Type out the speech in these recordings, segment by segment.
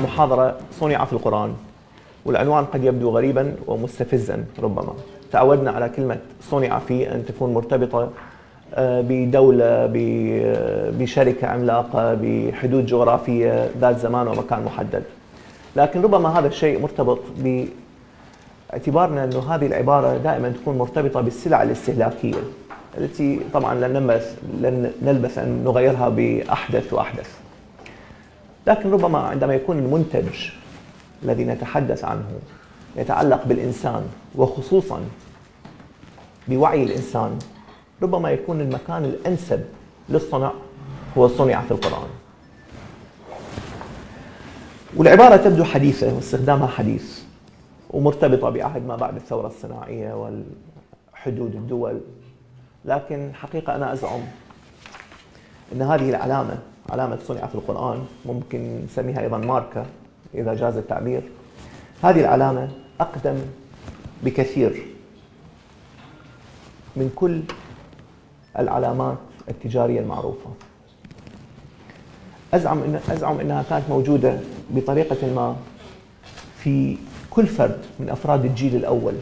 المحاضرة صنع في القرآن والعنوان قد يبدو غريبا ومستفزا ربما. تعودنا على كلمة صنع في أن تكون مرتبطة آه، بدولة بشركة عملاقة بحدود جغرافية ذات زمان ومكان محدد. لكن ربما هذا الشيء مرتبط باعتبارنا أنه هذه العبارة دائما تكون مرتبطة بالسلع الاستهلاكية التي طبعا لن نلبث أن نغيرها بأحدث وأحدث. لكن ربما عندما يكون المنتج الذي نتحدث عنه يتعلق بالإنسان وخصوصا بوعي الإنسان ربما يكون المكان الأنسب للصنع هو صنع في القرآن. والعبارة تبدو حديثة واستخدامها حديث ومرتبطة بعهد ما بعد الثورة الصناعية والحدود الدول لكن حقيقة أنا أزعم أن هذه العلامة علامة صنع في القرآن ممكن نسميها أيضا ماركة إذا جاز التعبير. هذه العلامة أقدم بكثير من كل العلامات التجارية المعروفة. أزعم إن أزعم أنها كانت موجودة بطريقة ما في كل فرد من أفراد الجيل الأول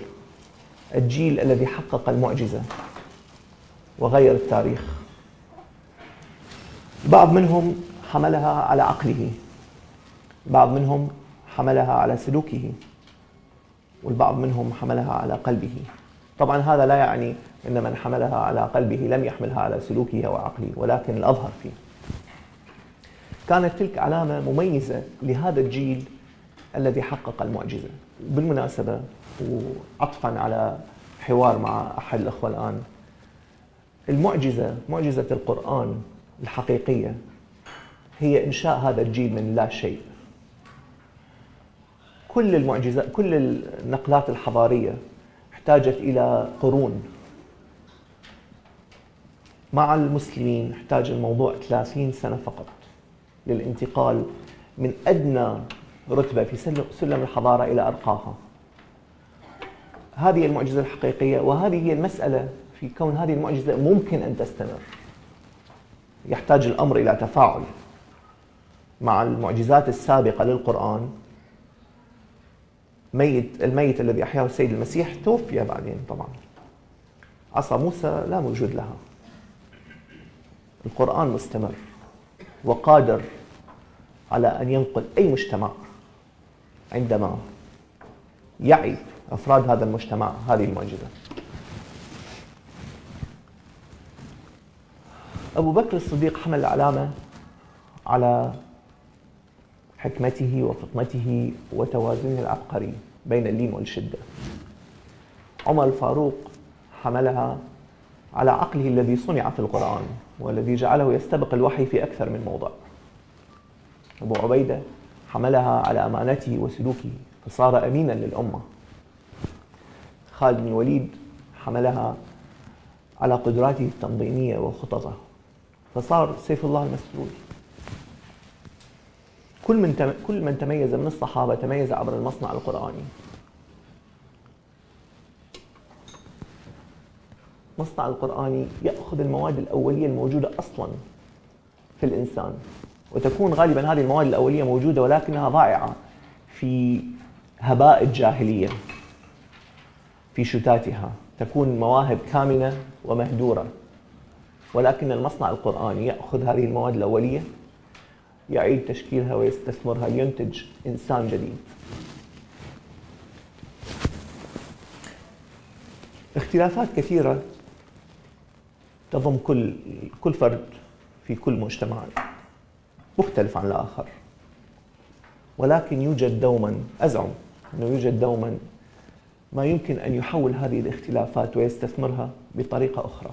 الجيل الذي حقق المعجزة وغير التاريخ. بعض منهم حملها على عقله. بعض منهم حملها على سلوكه. والبعض منهم حملها على قلبه. طبعا هذا لا يعني إن من حملها على قلبه لم يحملها على سلوكه وعقله ولكن الأظهر فيه. كانت تلك علامة مميزة لهذا الجيل الذي حقق المعجزة. بالمناسبة وعطفا على حوار مع أحد الأخوة الآن المعجزة معجزة القرآن الحقيقية. هي إنشاء هذا الجيل من لا شيء. كل المعجزات كل النقلات الحضارية احتاجت إلى قرون. مع المسلمين احتاج الموضوع 30 سنة فقط للانتقال من أدنى رتبة في سلم الحضارة إلى أرقاها. هذه المعجزة الحقيقية وهذه هي المسألة في كون هذه المعجزة ممكن أن تستمر. يحتاج الأمر إلى تفاعل مع المعجزات السابقة للقرآن. ميت الميت الذي أحياه السيد المسيح توفي بعدين طبعا. عصا موسى لا موجود لها. القرآن مستمر وقادر على أن ينقل أي مجتمع عندما يعي أفراد هذا المجتمع هذه المعجزة. أبو بكر الصديق حمل العلامة على حكمته وفطنته وتوازنه العبقري بين اللين والشدة. عمر الفاروق حملها على عقله الذي صنع في القرآن والذي جعله يستبق الوحي في أكثر من موضع. أبو عبيدة حملها على أمانته وسلوكه فصار أمينا للأمة. خالد بن الوليد حملها على قدراته التنظيمية وخططه. فصار سيف الله المسلول كل من كل من تميز من الصحابة تميز عبر المصنع القرآني. المصنع القرآني يأخذ المواد الأولية الموجودة أصلا في الإنسان وتكون غالبا هذه المواد الأولية موجودة ولكنها ضائعة في هباء الجاهلية في شتاتها. تكون مواهب كامنه ومهدوره ولكن المصنع القرآني يأخذ هذه المواد الأولية يعيد تشكيلها ويستثمرها لينتج إنسان جديد. اختلافات كثيرة تضم كل كل فرد في كل مجتمع مختلف عن الآخر. ولكن يوجد دوما أزعم أنه يوجد دوما ما يمكن أن يحول هذه الاختلافات ويستثمرها بطريقة أخرى.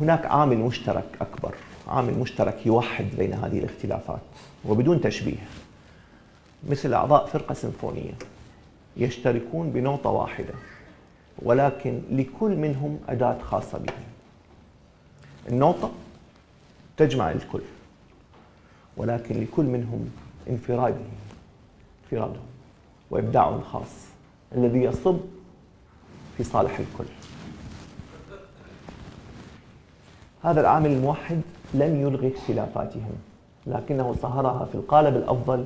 هناك عامل مشترك أكبر. عامل مشترك يوحد بين هذه الاختلافات. وبدون تشبيه مثل أعضاء فرقة سيمفونية يشتركون بنوطة واحدة ولكن لكل منهم أداة خاصة به النوطة تجمع الكل ولكن لكل منهم انفراده انفرادهم وإبداعهم الخاص الذي يصب في صالح الكل. هذا العامل الموحد لن يلغي اختلافاتهم لكنه صهرها في القالب الأفضل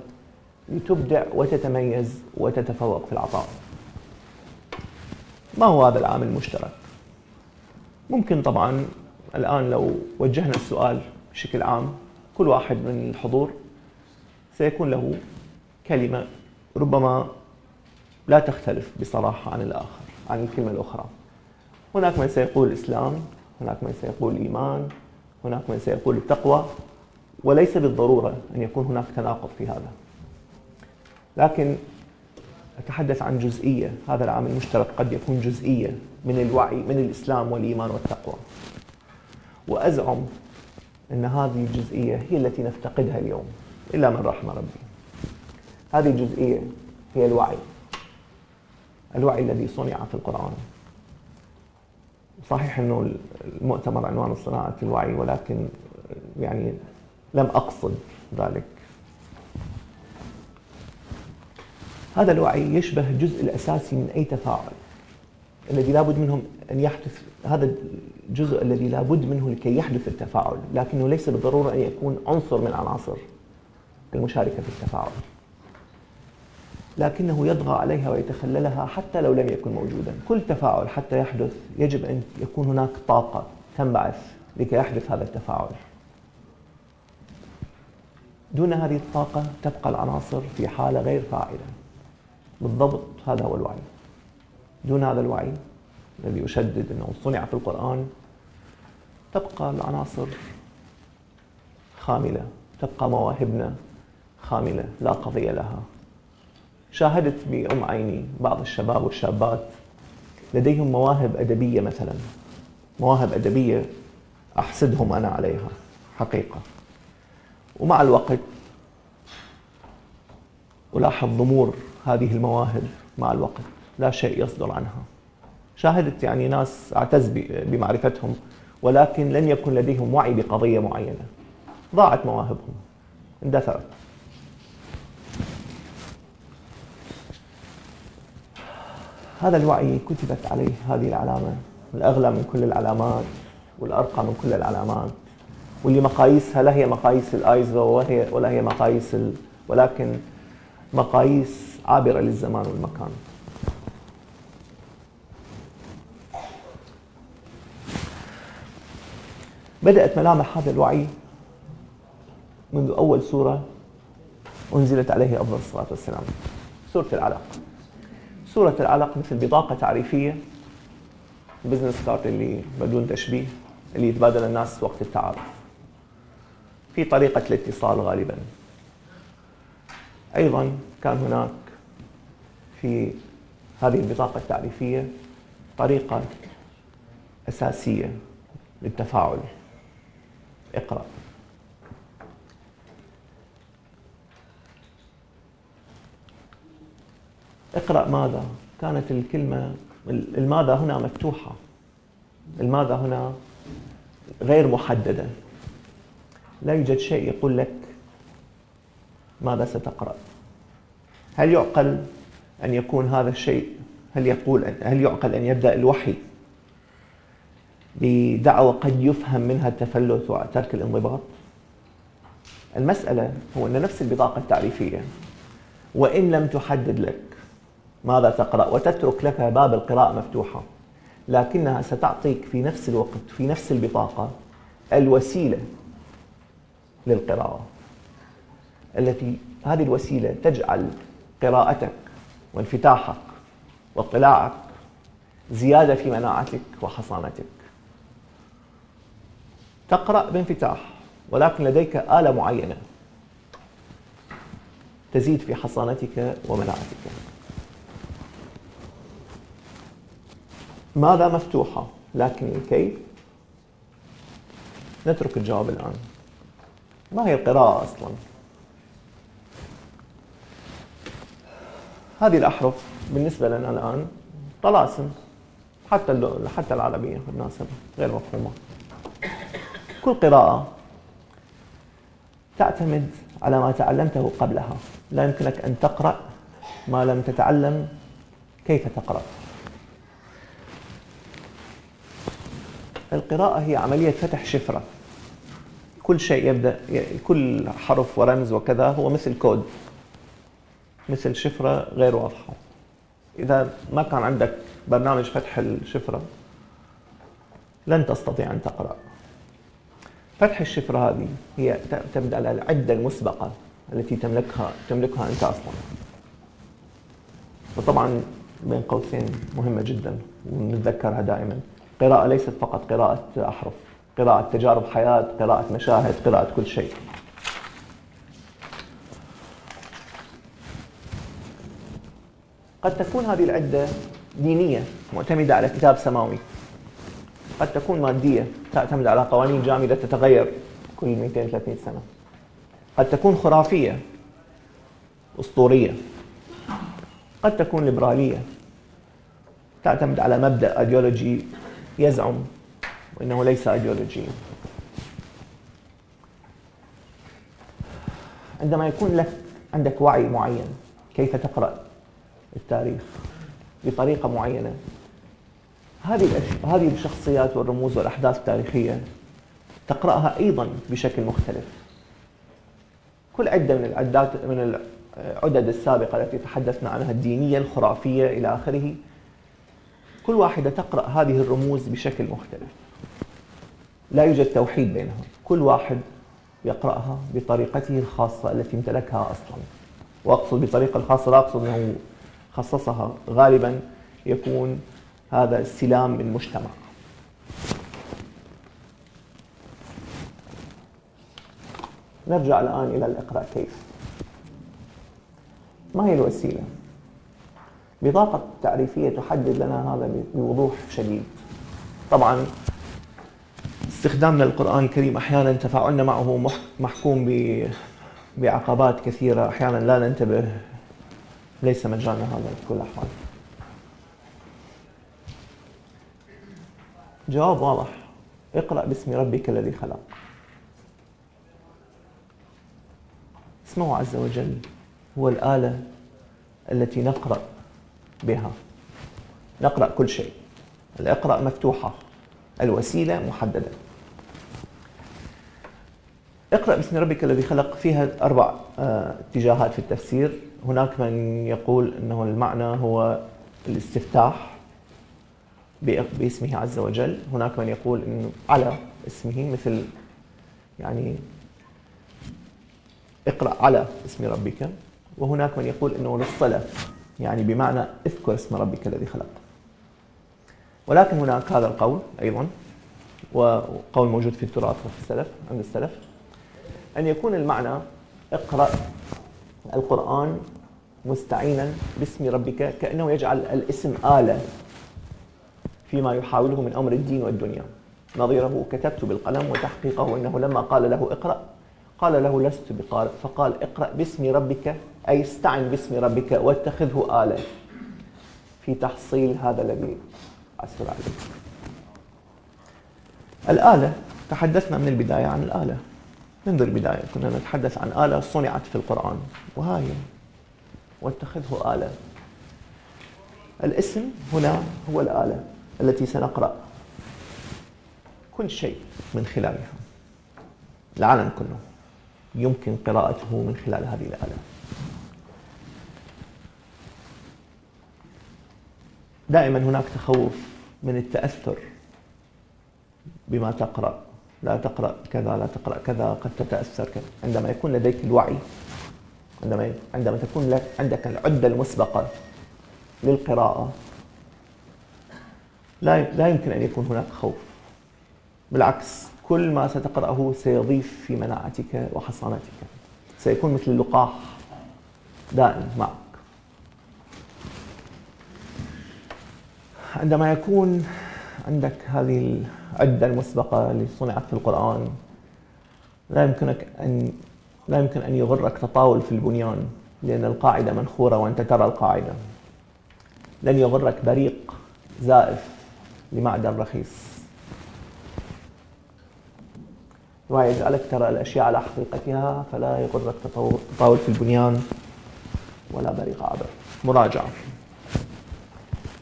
لتبدع وتتميز وتتفوق في العطاء ما هو هذا العامل المشترك؟ ممكن طبعا الآن لو وجهنا السؤال بشكل عام كل واحد من الحضور سيكون له كلمة ربما لا تختلف بصراحة عن الآخر عن الكلمة الأخرى هناك من سيقول الإسلام هناك من سيقول الإيمان هناك من سيقول التقوى وليس بالضرورة أن يكون هناك تناقض في هذا. لكن أتحدث عن جزئية هذا العامل المشترك قد يكون جزئية من الوعي من الإسلام والإيمان والتقوى. وأزعم أن هذه الجزئية هي التي نفتقدها اليوم إلا من رحم ربي. هذه الجزئية هي الوعي الوعي الذي صنع في القرآن. صحيح أنه المؤتمر عنوان صناعة الوعي ولكن يعني لم أقصد ذلك. هذا الوعي يشبه الجزء الأساسي من أي تفاعل الذي لابد منهم أن يحدث هذا الجزء الذي لابد منه لكي يحدث التفاعل لكنه ليس بالضرورة أن يكون عنصر من عناصر المشاركة في التفاعل. لكنه يطغى عليها ويتخللها حتى لو لم يكن موجودا. كل تفاعل حتى يحدث يجب أن يكون هناك طاقة تنبعث لكي يحدث هذا التفاعل. دون هذه الطاقة تبقى العناصر في حالة غير فاعلة. بالضبط هذا هو الوعي. دون هذا الوعي الذي أشدد أنه صنع في القرآن تبقى العناصر خاملة تبقى مواهبنا خاملة لا قضية لها. شاهدت بأم عيني بعض الشباب والشابات لديهم مواهب أدبية مثلا. مواهب أدبية أحسدهم أنا عليها حقيقة. ومع الوقت ألاحظ ضمور هذه المواهب مع الوقت لا شيء يصدر عنها. شاهدت يعني ناس أعتز بمعرفتهم ولكن لم يكن لديهم وعي بقضية معينة. ضاعت مواهبهم اندثرت. هذا الوعي كتبت عليه هذه العلامة الأغلى من كل العلامات والأرقى من كل العلامات. واللي مقاييسها لا هي مقاييس الآيزو وهي ولا هي مقاييس ال... ولكن مقاييس عابرة للزمان والمكان. بدأت ملامح هذا الوعي منذ أول سورة أنزلت عليه أفضل الصلاة والسلام. سورة العلق. سورة العلق مثل بطاقة تعريفية بزنس كارت اللي بدون تشبيه اللي يتبادل الناس وقت التعارف. في طريقة الاتصال غالبا. أيضا كان هناك في هذه البطاقة التعريفية طريقة أساسية للتفاعل اقرأ اقرأ ماذا كانت الكلمة الماذا هنا مفتوحة؟ الماذا هنا غير محددة؟ لا يوجد شيء يقول لك ماذا ستقرأ. هل يعقل أن يكون هذا الشيء هل يقول هل يعقل أن يبدأ الوحي بدعوة قد يفهم منها التفلت وترك الانضباط؟ المسألة هو أن نفس البطاقة التعريفية وإن لم تحدد لك ماذا تقرأ؟ وتترك لك باب القراءة مفتوحة. لكنها ستعطيك في نفس الوقت في نفس البطاقة الوسيلة للقراءة. التي هذه الوسيلة تجعل قراءتك وانفتاحك واطلاعك زيادة في مناعتك وحصانتك تقرأ بانفتاح ولكن لديك آلة معينة تزيد في حصانتك ومناعتك. ماذا مفتوحة؟ لكن الكيف نترك الجواب الآن. ما هي القراءة أصلا؟ هذه الأحرف بالنسبة لنا الآن طلاسم حتى حتى العربية بالمناسبة غير مفهومة. كل قراءة تعتمد على ما تعلمته قبلها. لا يمكنك أن تقرأ ما لم تتعلم كيف تقرأ القراءة هي عملية فتح شفرة. كل شيء يبدأ كل حرف ورمز وكذا هو مثل كود. مثل شفرة غير واضحة. إذا ما كان عندك برنامج فتح الشفرة لن تستطيع أن تقرأ. فتح الشفرة هذه هي تعتمد على العدة المسبقة التي تملكها تملكها أنت أصلا. وطبعا بين قوسين مهمة جدا ونتذكرها دائما. قراءة ليست فقط قراءة أحرف قراءة تجارب حياة قراءة مشاهد قراءة كل شيء. قد تكون هذه العدة دينية معتمدة على كتاب سماوي. قد تكون مادية تعتمد على قوانين جامدة تتغير كل 230 سنة. قد تكون خرافية أسطورية. قد تكون ليبرالية تعتمد على مبدأ أيديولوجي يزعم وإنه ليس أيديولوجيا عندما يكون لك عندك وعي معين كيف تقرأ التاريخ بطريقة معينة؟ هذه هذه الشخصيات والرموز والأحداث التاريخية تقرأها أيضا بشكل مختلف. كل عدة من العدات من العدد السابقة التي تحدثنا عنها الدينية الخرافية إلى آخره كل واحدة تقرأ هذه الرموز بشكل مختلف. لا يوجد توحيد بينهم. كل واحد يقرأها بطريقته الخاصة التي امتلكها أصلا. وأقصد بطريقة الخاصة لا أقصد أنه خصصها. غالبا يكون هذا استلام من مجتمع. نرجع الآن إلى الإقراء. كيف؟ ما هي الوسيلة؟ بطاقة تعريفية تحدد لنا هذا بوضوح شديد. طبعا استخدامنا للقرآن الكريم أحيانا تفاعلنا معه محكوم بعقبات كثيرة. أحيانا لا ننتبه. ليس مجالنا هذا بكل الأحوال. جواب واضح. اقرأ باسم ربك الذي خلق. اسمه عز وجل. هو الآلة التي نقرأ بها. نقرأ كل شيء. الإقرأ مفتوحة. الوسيلة محددة. اقرأ باسم ربك الذي خلق. فيها أربع آه، اتجاهات في التفسير. هناك من يقول أنه المعنى هو الاستفتاح باسمه عز وجل. هناك من يقول أنه على اسمه مثل يعني اقرأ على اسم ربك. وهناك من يقول أنه للصلة يعني بمعنى اذكر اسم ربك الذي خلق ولكن هناك هذا القول أيضا وقول موجود في التراث وفي السلف عند السلف أن يكون المعنى اقرأ القرآن مستعينا باسم ربك كأنه يجعل الاسم آلة فيما يحاوله من أمر الدين والدنيا. نظيره كتبت بالقلم وتحقيقه أنه لما قال له اقرأ قال له لست بقارئ فقال اقرأ باسم ربك أي استعن باسم ربك واتخذه آلة في تحصيل هذا الذي أسر عليه. الآلة تحدثنا من البداية عن الآلة. منذ البداية كنا نتحدث عن آلة صنعت في القرآن. وهاي واتخذه آلة. الاسم هنا هو الآلة التي سنقرأ كل شيء من خلالها. العالم كله يمكن قراءته من خلال هذه الآلة. دائما هناك تخوف من التأثر بما تقرأ. لا تقرأ كذا لا تقرأ كذا قد تتأثر كذا. عندما يكون لديك الوعي عندما عندما تكون لك عندك العدة المسبقة للقراءة لا لا يمكن أن يكون هناك خوف. بالعكس كل ما ستقرأه سيضيف في مناعتك وحصانتك. سيكون مثل اللقاح دائم معك. عندما يكون عندك هذه العدة المسبقة اللي صنعت في القرآن لا يمكنك أن لا يمكن أن يغرك تطاول في البنيان لأن القاعدة منخورة وأنت ترى القاعدة. لن يغرك بريق زائف لمعدن رخيص. ويجعلك ترى الأشياء على حقيقتها فلا يغرك تطاول في البنيان ولا بريق عابر مراجعة.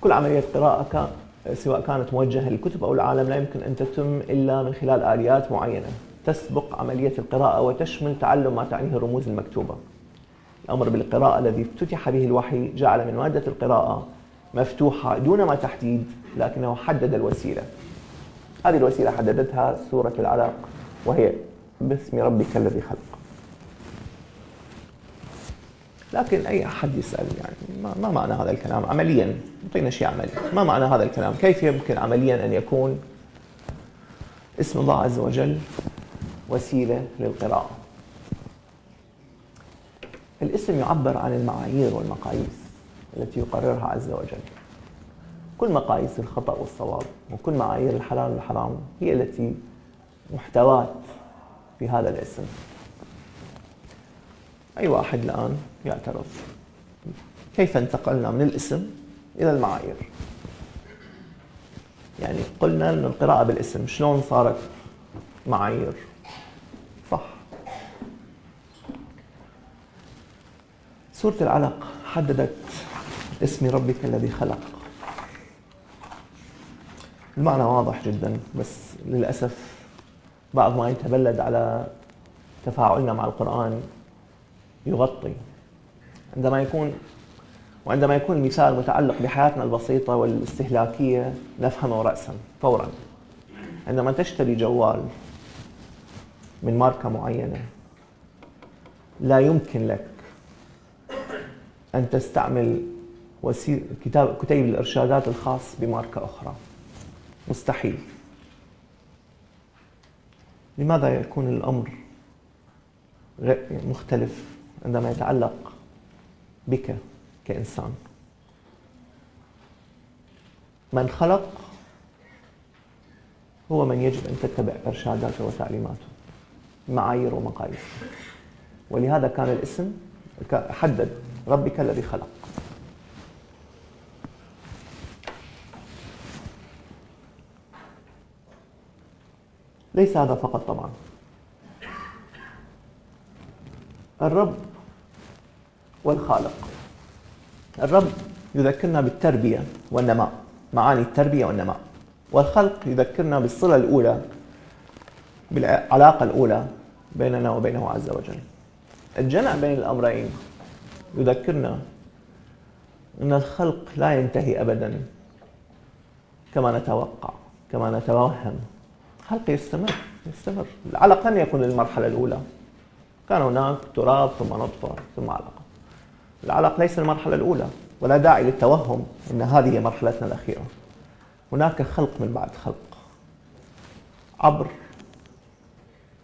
كل عملية قراءة سواء كانت موجهة للكتب أو العالم لا يمكن أن تتم إلا من خلال آليات معينة تسبق عملية القراءة وتشمل تعلم ما تعنيه الرموز المكتوبة. الأمر بالقراءة الذي افتتح به الوحي جعل من مادة القراءة مفتوحة دون ما تحديد لكنه حدد الوسيلة. هذه الوسيلة حددتها سورة العلق وهي باسم ربك الذي خلق لكن أي أحد يسأل يعني ما, معنى هذا الكلام؟ عمليا أعطينا شيء عملي. ما معنى هذا الكلام؟ كيف يمكن عمليا أن يكون اسم الله عز وجل وسيلة للقراءة؟ الاسم يعبر عن المعايير والمقاييس التي يقررها عز وجل. كل مقاييس الخطأ والصواب وكل معايير الحلال والحرام هي التي محتوات في هذا الاسم. أي واحد الآن يعترض. كيف انتقلنا من الاسم إلى المعايير؟ يعني قلنا أن القراءة بالاسم شلون صارت معايير؟ صح. سورة العلق حددت اسم ربك الذي خلق. المعنى واضح جدا بس للأسف بعض ما يتبلد على تفاعلنا مع القرآن يغطي. عندما يكون وعندما يكون المثال متعلق بحياتنا البسيطة والاستهلاكية نفهمه رأسا فورا. عندما تشتري جوال من ماركة معينة لا يمكن لك أن تستعمل كتاب كتيب الإرشادات الخاص بماركة أخرى. مستحيل. لماذا يكون الأمر مختلف عندما يتعلق بك كإنسان. من خلق هو من يجب أن تتبع إرشاداته وتعليماته معايير ومقاييس ولهذا كان الاسم حدد ربك الذي خلق. ليس هذا فقط طبعا. الرب والخالق. الرب يذكرنا بالتربية والنماء معاني التربية والنماء. والخلق يذكرنا بالصلة الأولى بالعلاقة الأولى بيننا وبينه عز وجل. الجمع بين الأمرين يذكرنا أن الخلق لا ينتهي أبدا كما نتوقع كما نتوهم. الخلق يستمر يستمر. على الأقل يكون المرحلة الأولى. كان هناك تراب ثم نطفة ثم علقة. العلق ليس المرحلة الأولى ولا داعي للتوهم أن هذه مرحلتنا الأخيرة. هناك خلق من بعد خلق عبر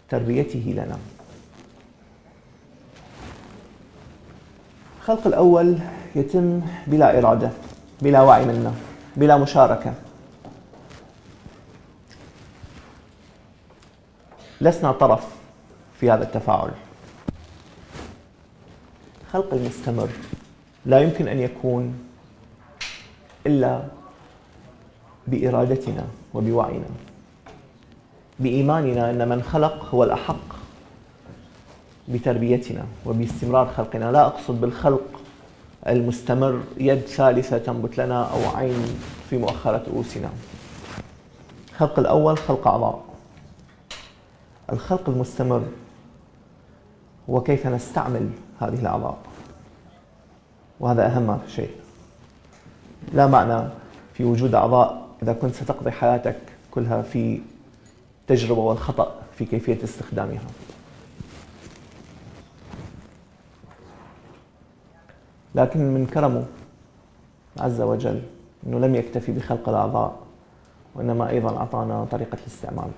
تربيته لنا. الخلق الأول يتم بلا إرادة بلا وعي منا بلا مشاركة. لسنا طرف في هذا التفاعل. الخلق المستمر. لا يمكن أن يكون إلا بإرادتنا وبوعينا. بإيماننا أن من خلق هو الأحق بتربيتنا وباستمرار خلقنا. لا أقصد بالخلق المستمر يد ثالثة تنبت لنا أو عين في مؤخرة رؤوسنا. الخلق الأول خلق أعضاء. الخلق المستمر هو كيف نستعمل هذه الأعضاء. وهذا أهم شيء. لا معنى في وجود أعضاء إذا كنت ستقضي حياتك كلها في تجربة والخطأ في كيفية استخدامها. لكن من كرمه عز وجل أنه لم يكتفي بخلق الأعضاء وإنما أيضا أعطانا طريقة الاستعمال.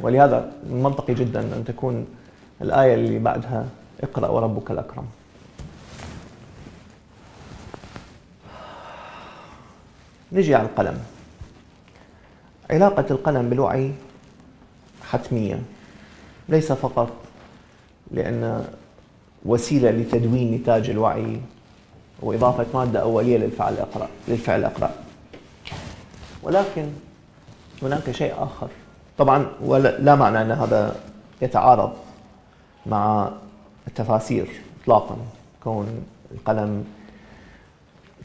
ولهذا منطقي جدا أن تكون الآية اللي بعدها اقرأ وربك الأكرم. نجي على القلم. علاقة القلم بالوعي حتمية. ليس فقط لأن وسيلة لتدوين نتاج الوعي وإضافة مادة أولية للفعل أقرأ للفعل أقرأ. ولكن هناك شيء آخر. طبعا ولا معنى أن هذا يتعارض مع التفاسير اطلاقا كون القلم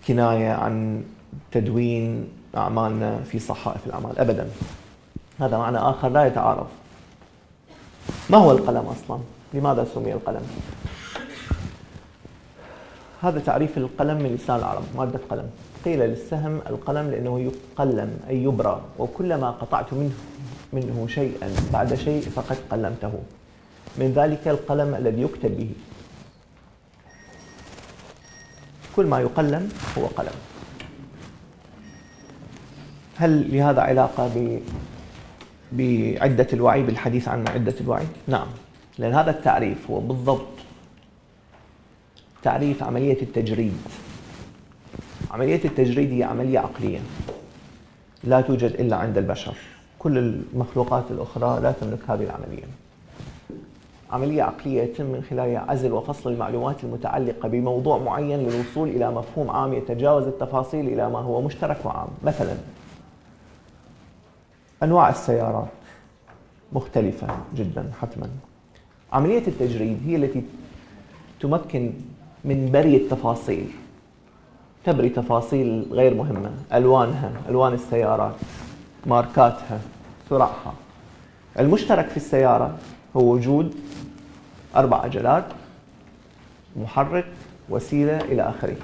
كناية عن تدوين أعمالنا في صحائف الأعمال ابدا هذا معنى آخر لا يتعارض ما هو القلم أصلا؟ لماذا سمي القلم؟ هذا تعريف القلم من لسان العرب مادة قلم قيل للسهم القلم لأنه يقلم أي يبرى وكلما قطعت منه منه شيئا بعد شيء فقد قلمته من ذلك القلم الذي يكتب به. كل ما يقلم هو قلم. هل لهذا علاقة ب بعدة الوعي بالحديث عن عدة الوعي؟ نعم. لأن هذا التعريف هو بالضبط تعريف عملية التجريد. عملية التجريد هي عملية عقلية. لا توجد إلا عند البشر. كل المخلوقات الأخرى لا تملك هذه العملية. عملية عقلية يتم من خلالها عزل وفصل المعلومات المتعلقة بموضوع معين للوصول إلى مفهوم عام يتجاوز التفاصيل إلى ما هو مشترك وعام مثلا أنواع السيارات مختلفة جدا حتما. عملية التجريد هي التي تمكن من بري التفاصيل تبري تفاصيل غير مهمة. ألوانها ألوان السيارات ماركاتها سرعها. المشترك في السيارة هو وجود أربع عجلات محرك وسيلة إلى آخره.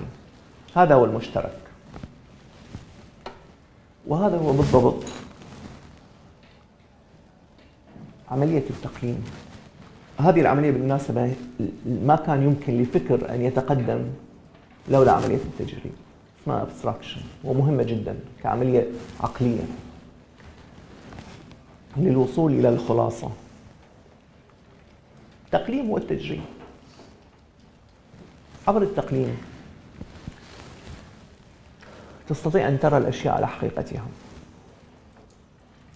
هذا هو المشترك. وهذا هو بالضبط عملية التقييم. هذه العملية بالمناسبة ما كان يمكن لفكر أن يتقدم لولا عملية التجريب. اسمها ابستراكشن ومهمة جدا كعملية عقلية للوصول إلى الخلاصة. التقليم والتجريب عبر التقليم تستطيع أن ترى الأشياء على حقيقتها.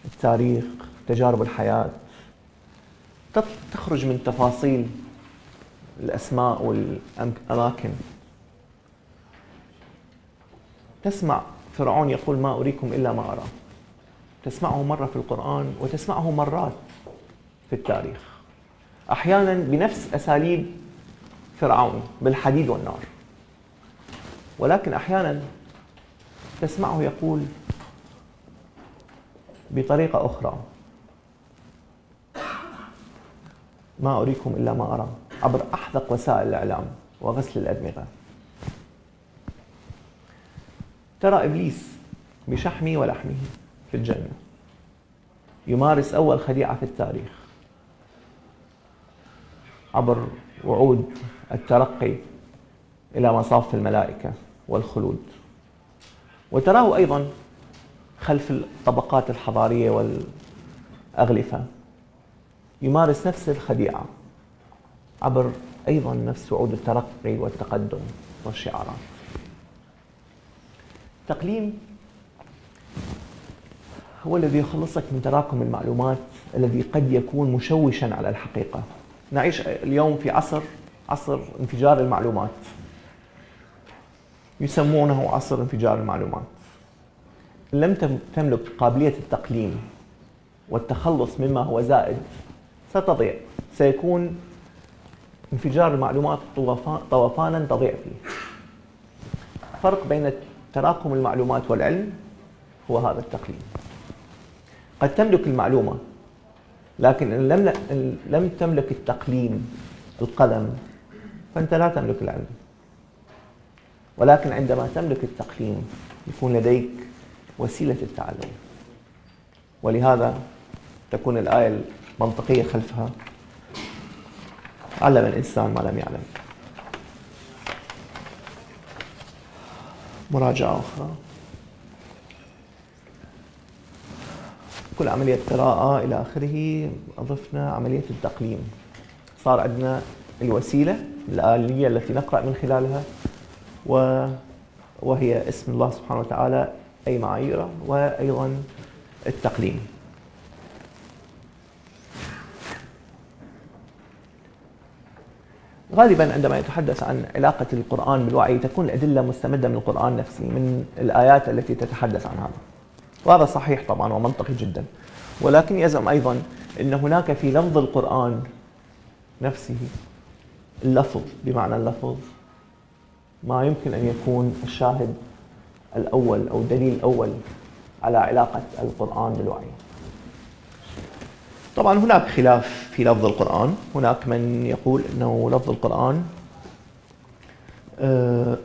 التاريخ تجارب الحياة تخرج من تفاصيل الأسماء والأماكن تسمع فرعون يقول ما أريكم إلا ما أرى. تسمعه مرة في القرآن وتسمعه مرات في التاريخ. أحيانا بنفس أساليب فرعون بالحديد والنار. ولكن أحيانا تسمعه يقول بطريقة أخرى. ما أريكم إلا ما أرى. عبر أحدق وسائل الإعلام وغسل الأدمغة. ترى إبليس بشحمه ولحمه في الجنة. يمارس أول خديعة في التاريخ. عبر وعود الترقي إلى مصاف الملائكة والخلود. وتراه أيضا خلف الطبقات الحضارية والأغلفة يمارس نفس الخديعة عبر أيضا نفس وعود الترقي والتقدم والشعارات. التقليم هو الذي يخلصك من تراكم المعلومات الذي قد يكون مشوشا على الحقيقة. نعيش اليوم في عصر عصر انفجار المعلومات. يسمونه عصر انفجار المعلومات. لم تملك قابلية التقليم والتخلص مما هو زائد. ستضيع سيكون انفجار المعلومات طوفانا تضيع فيه. فرق بين تراكم المعلومات والعلم هو هذا التقليد قد تملك المعلومة لكن إن لم لم تملك التقليم القلم فأنت لا تملك العلم. ولكن عندما تملك التقليم يكون لديك وسيلة التعلم. ولهذا تكون الآية المنطقية خلفها علم الإنسان ما لم يعلم. مراجعة أخرى. كل عملية قراءة إلى آخره أضفنا عملية التقليم. صار عندنا الوسيلة الآلية التي نقرأ من خلالها وهي اسم الله سبحانه وتعالى أي معاييره وأيضا التقليم. غالبا عندما يتحدث عن علاقة القرآن بالوعي تكون الأدلة مستمدة من القرآن نفسه من الآيات التي تتحدث عن هذا. وهذا صحيح طبعا ومنطقي جدا. ولكن يزعم أيضا أن هناك في لفظ القرآن نفسه اللفظ بمعنى اللفظ ما يمكن أن يكون الشاهد الأول أو الدليل الأول على علاقة القرآن بالوعي طبعا هناك خلاف في لفظ القرآن. هناك من يقول أنه لفظ القرآن آه،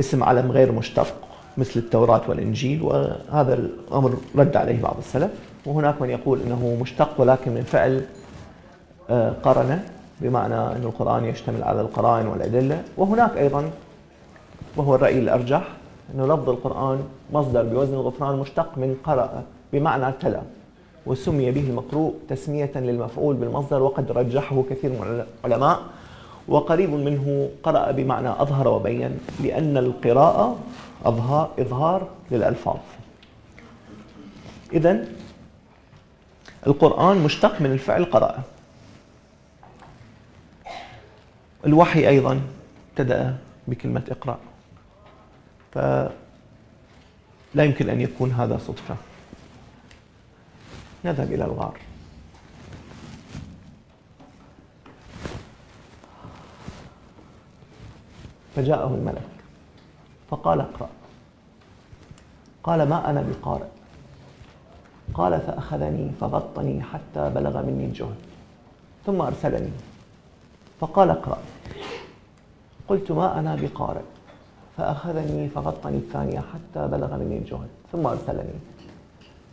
اسم علم غير مشتق. مثل التوراة والإنجيل وهذا الأمر رد عليه بعض السلف. وهناك من يقول أنه مشتق ولكن من فعل آه، قرنة بمعنى أن القرآن يشتمل على القرائن والأدلة. وهناك أيضا وهو الرأي الأرجح أنه لفظ القرآن مصدر بوزن الغفران مشتق من قرأ بمعنى تلا وسمي به المقروء تسمية للمفعول بالمصدر وقد رجحه كثير من العلماء. وقريب منه قرأ بمعنى أظهر وبين لأن القراءة أظهار إظهار للألفاظ. إذا القرآن مشتق من الفعل قرأ الوحي أيضا ابتدأ بكلمة اقرأ. فلا يمكن أن يكون هذا صدفة. نذهب إلى الغار. فجاءه الملك. فقال اقرأ. قال ما أنا بقارئ. قال فأخذني فغطني حتى بلغ مني الجهد. ثم أرسلني. فقال اقرأ. قلت ما أنا بقارئ. فأخذني فغطني الثانية حتى بلغ مني الجهد. ثم أرسلني.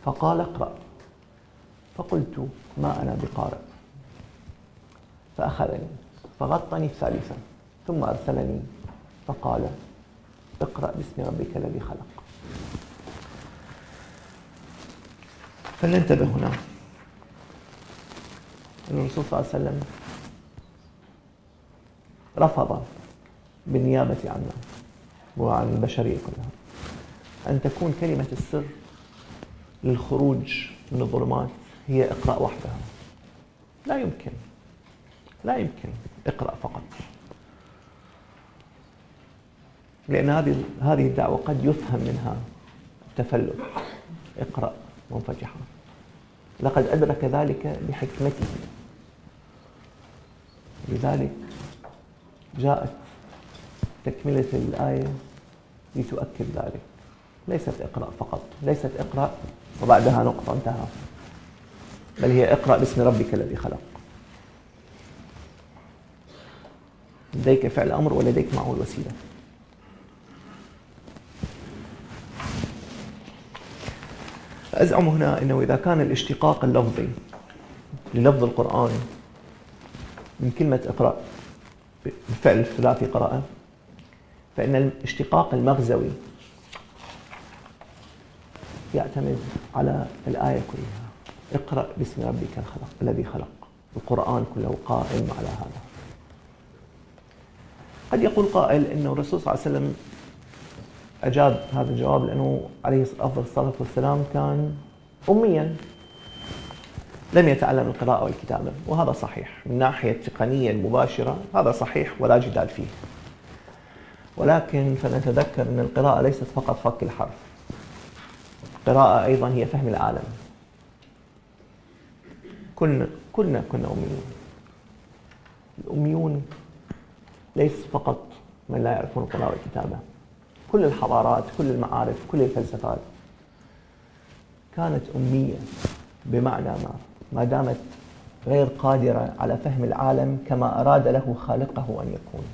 فقال اقرأ. فقلت ما أنا بقارئ. فأخذني فغطني الثالثة. ثم أرسلني. فقال اقرأ باسم ربك الذي خلق. فلننتبه هنا. الرسول صلى الله عليه وسلم رفض بالنيابة عنا وعن البشرية كلها. أن تكون كلمة السر للخروج من الظلمات هي اقرأ وحدها. لا يمكن. لا يمكن اقرأ فقط. لأن هذه هذه الدعوة قد يفهم منها التفلت اقرأ منفتحة لقد أدرك ذلك بحكمته. لذلك جاءت تكملة الآية لتؤكد ذلك. ليست اقرأ فقط ليست اقرأ وبعدها نقطة انتهى. بل هي اقرأ باسم ربك الذي خلق. لديك فعل أمر ولديك معه الوسيلة. أزعم هنا أنه إذا كان الاشتقاق اللفظي للفظ القرآن من كلمة اقرأ بالفعل الثلاثي قرأ فإن الاشتقاق المغزوي يعتمد على الآية كلها. اقرأ باسم ربك الخلق الذي خلق. القرآن كله قائم على هذا. قد يقول قائل أنه الرسول صلى الله عليه وسلم أجاب هذا الجواب لأنه عليه أفضل الصلاة والسلام كان أميا. لم يتعلم القراءة والكتابة وهذا صحيح. من ناحية التقنية المباشرة هذا صحيح ولا جدال فيه. ولكن فنتذكر أن القراءة ليست فقط فك الحرف. القراءة أيضا هي فهم العالم. كنا كلنا كنا أميون. الأميون ليس فقط من لا يعرفون القراءة والكتابة. كل الحضارات كل المعارف كل الفلسفات كانت أمية بمعنى ما ما دامت غير قادرة على فهم العالم كما أراد له خالقه أن يكون.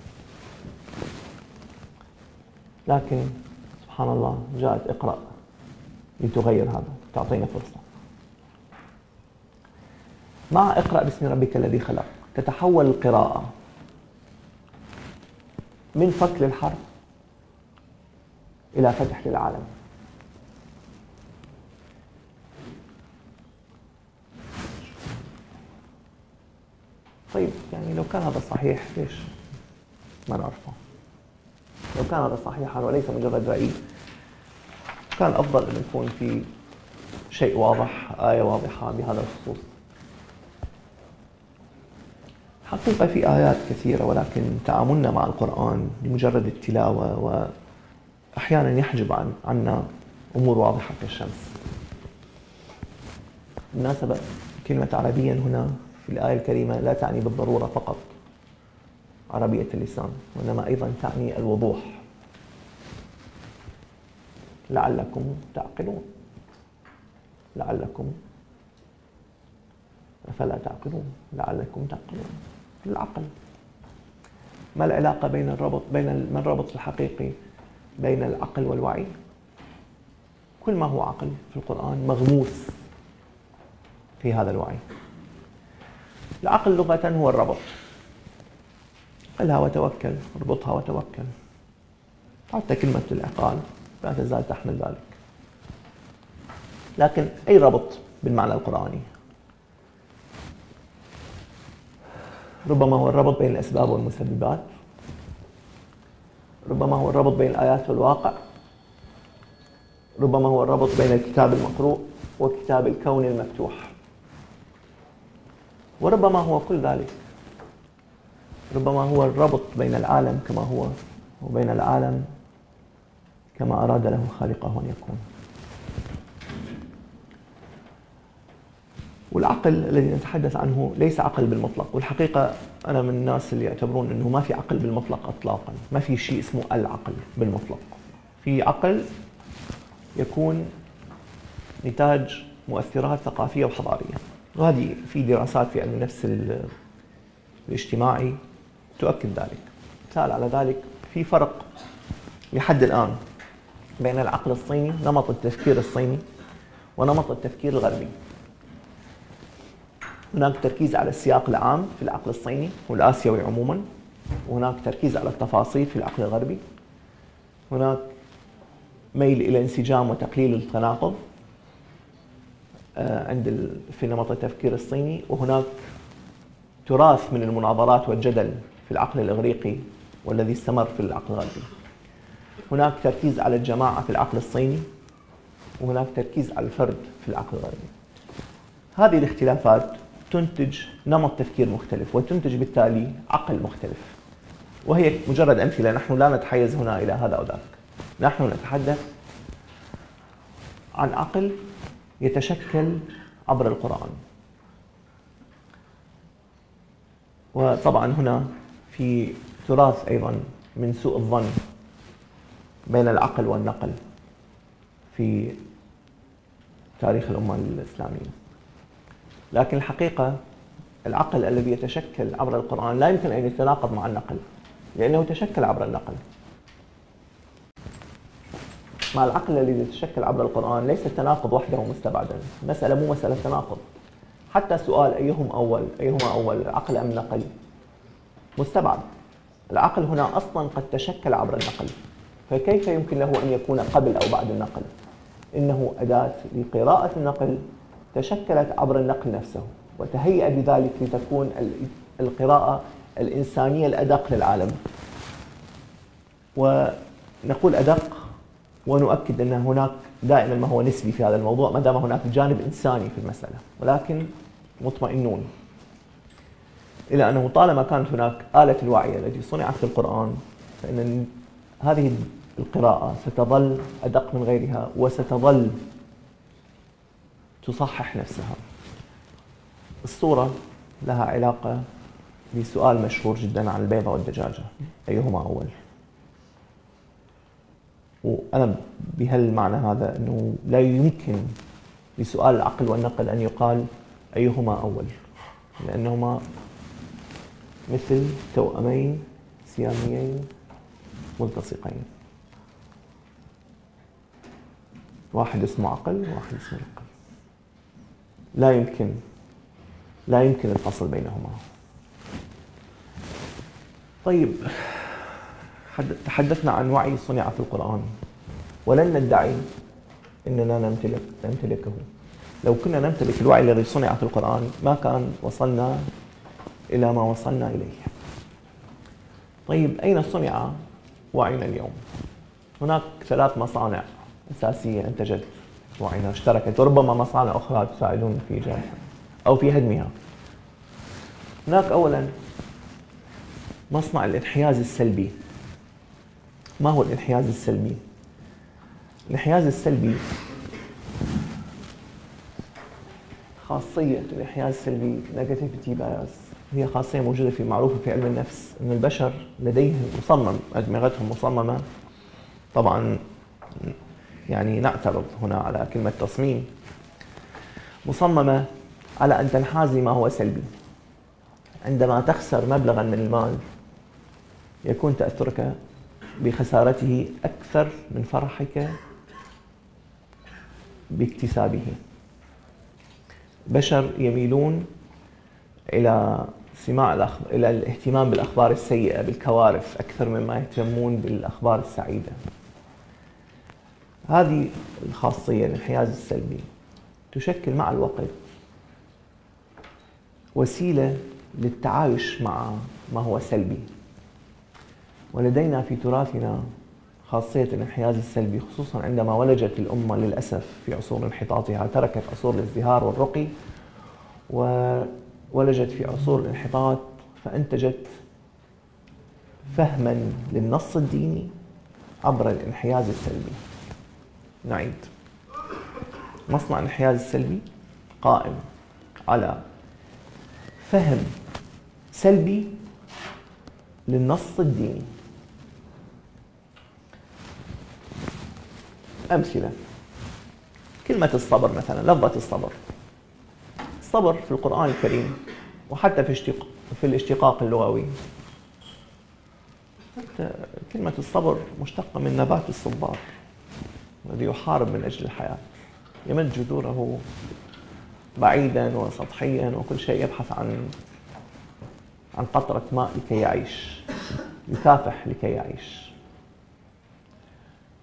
لكن سبحان الله جاءت اقرأ لتغير هذا تعطينا فرصة. مع اقرأ باسم ربك الذي خلق تتحول القراءة من فك للحرف إلى فتح للعالم طيب يعني لو كان هذا صحيح ليش ما نعرفه. لو كان هذا صحيحا وليس مجرد رأي. كان أفضل أن يكون في شيء واضح آية واضحة بهذا الخصوص. حقيقة في آيات كثيرة ولكن تعاملنا مع القرآن لمجرد التلاوة وأحيانا يحجب عن عنا أمور واضحة كالشمس بالمناسبة كلمة عربيا هنا في الآية الكريمة لا تعني بالضرورة فقط. عربية اللسان وإنما أيضا تعني الوضوح. لعلكم تعقلون. لعلكم أفلا تعقلون؟ لعلكم تعقلون. العقل. ما العلاقة بين الربط بين ما الربط الحقيقي بين العقل والوعي؟ كل ما هو عقل في القرآن مغموس في هذا الوعي. العقل لغة هو الربط. قلها وتوكل اربطها وتوكل. حتى كلمة العقال لا تزال تحمل ذلك. لكن أي ربط بالمعنى القرآني؟ ربما هو الربط بين الأسباب والمسببات. ربما هو الربط بين الآيات والواقع. ربما هو الربط بين الكتاب المقروء وكتاب الكون المفتوح. وربما هو كل ذلك. ربما هو الربط بين العالم كما هو وبين العالم كما أراد له خالقه أن يكون. والعقل الذي نتحدث عنه ليس عقل بالمطلق والحقيقة أنا من الناس اللي يعتبرون أنه ما في عقل بالمطلق إطلاقا ما في شيء اسمه العقل بالمطلق. في عقل يكون نتاج مؤثرات ثقافية وحضارية وهذه في دراسات في علم النفس الاجتماعي تؤكد ذلك. مثال على ذلك في فرق لحد الآن بين العقل الصيني نمط التفكير الصيني ونمط التفكير الغربي. هناك تركيز على السياق العام في العقل الصيني والآسيوي عموما وهناك تركيز على التفاصيل في العقل الغربي. هناك ميل إلى انسجام وتقليل التناقض آه، عند في نمط التفكير الصيني. وهناك تراث من المناظرات والجدل في العقل الإغريقي والذي استمر في العقل الغربي. هناك تركيز على الجماعة في العقل الصيني وهناك تركيز على الفرد في العقل الغربي. هذه الاختلافات تنتج نمط تفكير مختلف وتنتج بالتالي عقل مختلف. وهي مجرد أمثلة نحن لا نتحيز هنا إلى هذا أو ذاك. نحن نتحدث عن عقل يتشكل عبر القرآن. وطبعا هنا في تراث أيضا من سوء الظن بين العقل والنقل في تاريخ الأمة الإسلامية. لكن الحقيقة العقل الذي يتشكل عبر القرآن لا يمكن أن يتناقض مع النقل لأنه تشكل عبر النقل. مع العقل الذي يتشكل عبر القرآن ليس التناقض وحده مستبعدا. مسألة مو مسألة تناقض. حتى سؤال أيهم أول أيهما أول عقل أم نقل؟ مستبعد. العقل هنا أصلا قد تشكل عبر النقل. فكيف يمكن له أن يكون قبل أو بعد النقل؟ إنه أداة لقراءة النقل تشكلت عبر النقل نفسه وتهيأ بذلك لتكون القراءة الإنسانية الأدق للعالم. ونقول أدق ونؤكد أن هناك دائما ما هو نسبي في هذا الموضوع ما دام هناك جانب إنساني في المسألة ولكن مطمئنون. إلى أنه طالما كانت هناك آلة الوعي التي صنعت في القرآن فإن هذه القراءة ستظل أدق من غيرها وستظل تصحح نفسها. الصورة لها علاقة بسؤال مشهور جدا عن البيضة والدجاجة. أيهما أول؟ وأنا بهالمعنى هذا أنه لا يمكن لسؤال العقل والنقل أن يقال أيهما أول. لأنهما مثل توأمين سياميين ملتصقين. واحد اسمه عقل وواحد اسمه نقل لا يمكن لا يمكن الفصل بينهما. طيب تحدثنا عن وعي صنع في القرآن. ولن ندعي أننا نمتلك نمتلكه. لو كنا نمتلك الوعي الذي صنع في القرآن ما كان وصلنا إلى ما وصلنا إليه. طيب أين صنع وعينا اليوم؟ هناك ثلاث مصانع أساسية أنتجت وعينا اشتركت. وربما مصانع أخرى تساعدون في جرحها أو في هدمها. هناك أولا مصنع الانحياز السلبي. ما هو الانحياز السلبي؟ الانحياز السلبي خاصية الانحياز السلبي negativity bias. هي خاصية موجودة في معروفة في علم النفس أن البشر لديهم مصمم أدمغتهم مصممة. طبعا يعني نعترض هنا على كلمة تصميم. مصممة على أن تنحاز لما هو سلبي. عندما تخسر مبلغا من المال يكون تأثرك بخسارته أكثر من فرحك باكتسابه. بشر يميلون إلى سماع الأخبار إلى الاهتمام بالأخبار السيئة بالكوارث أكثر مما يهتمون بالأخبار السعيدة. هذه الخاصية الانحياز السلبي تشكل مع الوقت وسيلة للتعايش مع ما هو سلبي. ولدينا في تراثنا خاصية الانحياز السلبي خصوصا عندما ولجت الأمة للأسف في عصور انحطاطها تركت عصور الازدهار والرقي وولجت في عصور الانحطاط فأنتجت فهما للنص الديني عبر الانحياز السلبي. نعيد. مصنع الانحياز السلبي قائم على فهم سلبي للنص الديني. أمثلة. كلمة الصبر مثلا لفظة الصبر. الصبر في القرآن الكريم وحتى في اشتق في الاشتقاق اللغوي. كلمة الصبر مشتقة من نبات الصبار الذي يحارب من أجل الحياة. يمد جذوره بعيدا وسطحيا وكل شيء يبحث عن عن قطرة ماء لكي يعيش يكافح لكي يعيش.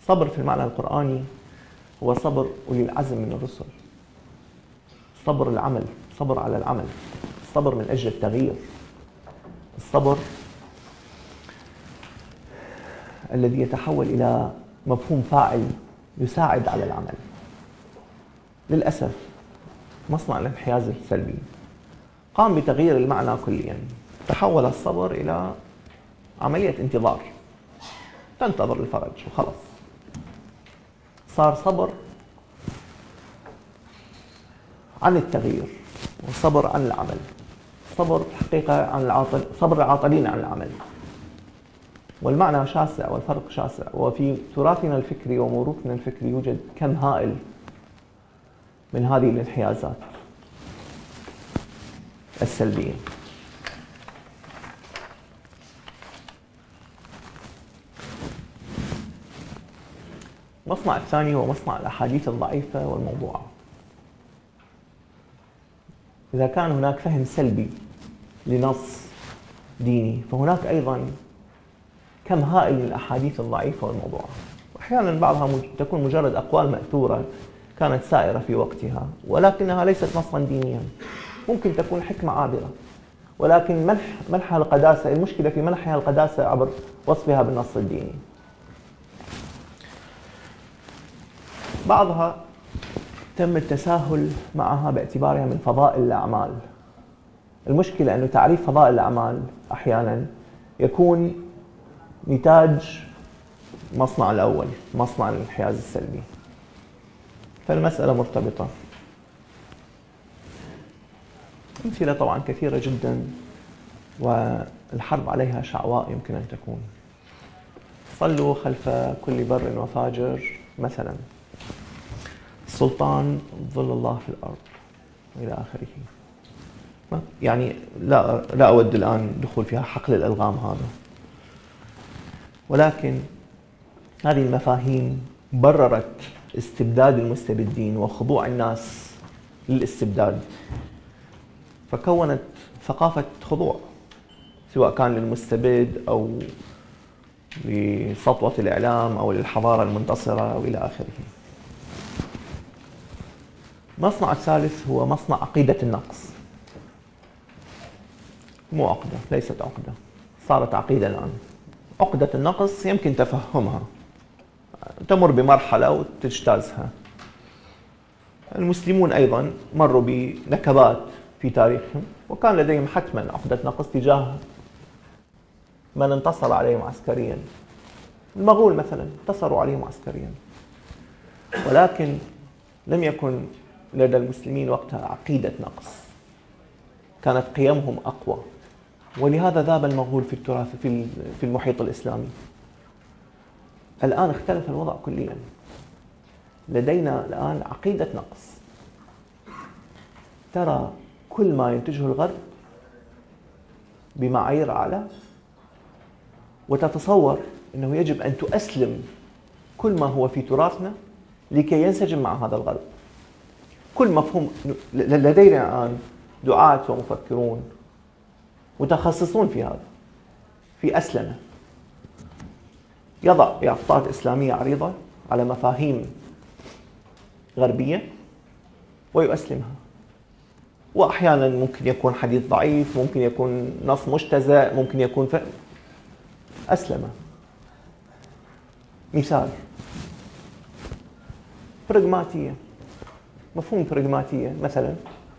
صبر في المعنى القرآني هو صبر أولي العزم من الرسل. صبر العمل صبر على العمل. الصبر من أجل التغيير. الصبر الذي يتحول إلى مفهوم فاعل يساعد على العمل. للأسف مصنع الانحياز السلبي قام بتغيير المعنى كليا. تحول الصبر إلى عملية انتظار. تنتظر الفرج وخلص صار صبر عن التغيير وصبر عن العمل. صبر حقيقة عن العاطل صبر العاطلين عن العمل. والمعنى شاسع والفرق شاسع. وفي تراثنا الفكري وموروثنا الفكري يوجد كم هائل من هذه الانحيازات السلبية. المصنع الثاني هو مصنع الأحاديث الضعيفة والموضوعة. إذا كان هناك فهم سلبي لنص ديني فهناك أيضا كم هائل من الأحاديث الضعيفة والموضوعة. وأحيانا بعضها تكون مجرد أقوال مأثورة كانت سائرة في وقتها ولكنها ليست نصا دينيا. ممكن تكون حكمة عابرة. ولكن منح منحها القداسة المشكلة في منحها القداسة عبر وصفها بالنص الديني. بعضها تم التساهل معها باعتبارها من فضائل الأعمال. المشكلة أنه تعريف فضائل الأعمال أحيانا يكون نتاج مصنع الأول مصنع الانحياز السلبي. فالمسألة مرتبطة. أمثلة طبعا كثيرة جدا والحرب عليها شعواء يمكن أن تكون. صلوا خلف كل بر وفاجر مثلا. السلطان ظل الله في الأرض إلى آخره. يعني لا لا أود الآن الدخول فيها حقل الألغام هذا. ولكن هذه المفاهيم بررت استبداد المستبدين وخضوع الناس للاستبداد. فكونت ثقافة خضوع سواء كان للمستبد أو لسطوة الإعلام أو للحضارة المنتصرة أو إلى آخره. المصنع الثالث هو مصنع عقيدة النقص. مو عقدة ليست عقدة صارت عقيدة الآن. عقدة النقص يمكن تفهمها. تمر بمرحلة وتجتازها. المسلمون أيضا مروا بنكبات في تاريخهم وكان لديهم حتما عقدة نقص تجاه من انتصر عليهم عسكريا. المغول مثلا انتصروا عليهم عسكريا. ولكن لم يكن لدى المسلمين وقتها عقيدة نقص. كانت قيمهم أقوى. ولهذا ذاب المغول في التراث في في المحيط الإسلامي. الآن اختلف الوضع كليا. لدينا الآن عقيدة نقص. ترى كل ما ينتجه الغرب بمعايير أعلى وتتصور أنه يجب أن تؤسلم كل ما هو في تراثنا لكي ينسجم مع هذا الغرب. كل مفهوم لدينا الآن دعاة ومفكرون متخصصون في هذا في أسلمة. يضع يافطات إسلامية عريضة على مفاهيم غربية ويؤسلمها. وأحيانا ممكن يكون حديث ضعيف ممكن يكون نص مجتزأ ممكن يكون ف... أسلم مثال. برغماتية مفهوم برغماتية مثلا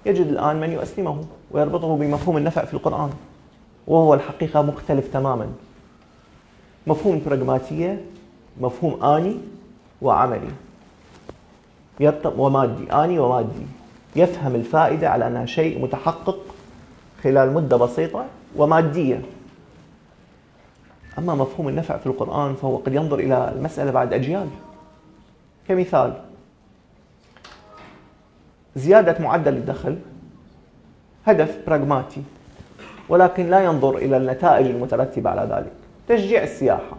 يجد الآن من يؤسلمه ويربطه بمفهوم النفع في القرآن. وهو الحقيقة مختلف تماما. مفهوم البراغماتية مفهوم آني وعملي. ومادي آني ومادي. يفهم الفائدة على أنها شيء متحقق خلال مدة بسيطة ومادية. أما مفهوم النفع في القرآن فهو قد ينظر إلى المسألة بعد أجيال. كمثال زيادة معدل الدخل هدف براغماتي ولكن لا ينظر إلى النتائج المترتبة على ذلك. تشجيع السياحة.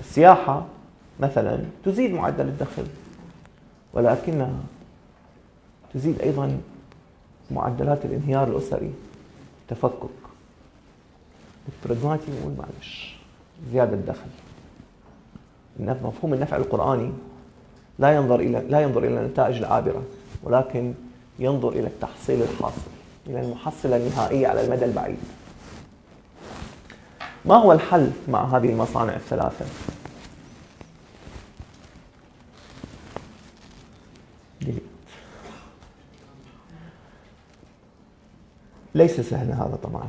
السياحة مثلا تزيد معدل الدخل ولكنها تزيد أيضا معدلات الانهيار الأسري تفكك. البراغماتي يقول معلش زيادة دخل مفهوم النفع القرآني لا ينظر إلى لا ينظر إلى النتائج العابرة ولكن ينظر إلى التحصيل الحاصل إلى المحصلة النهائية على المدى البعيد. ما هو الحل مع هذه المصانع الثلاثة؟ ليس سهل هذا طبعا.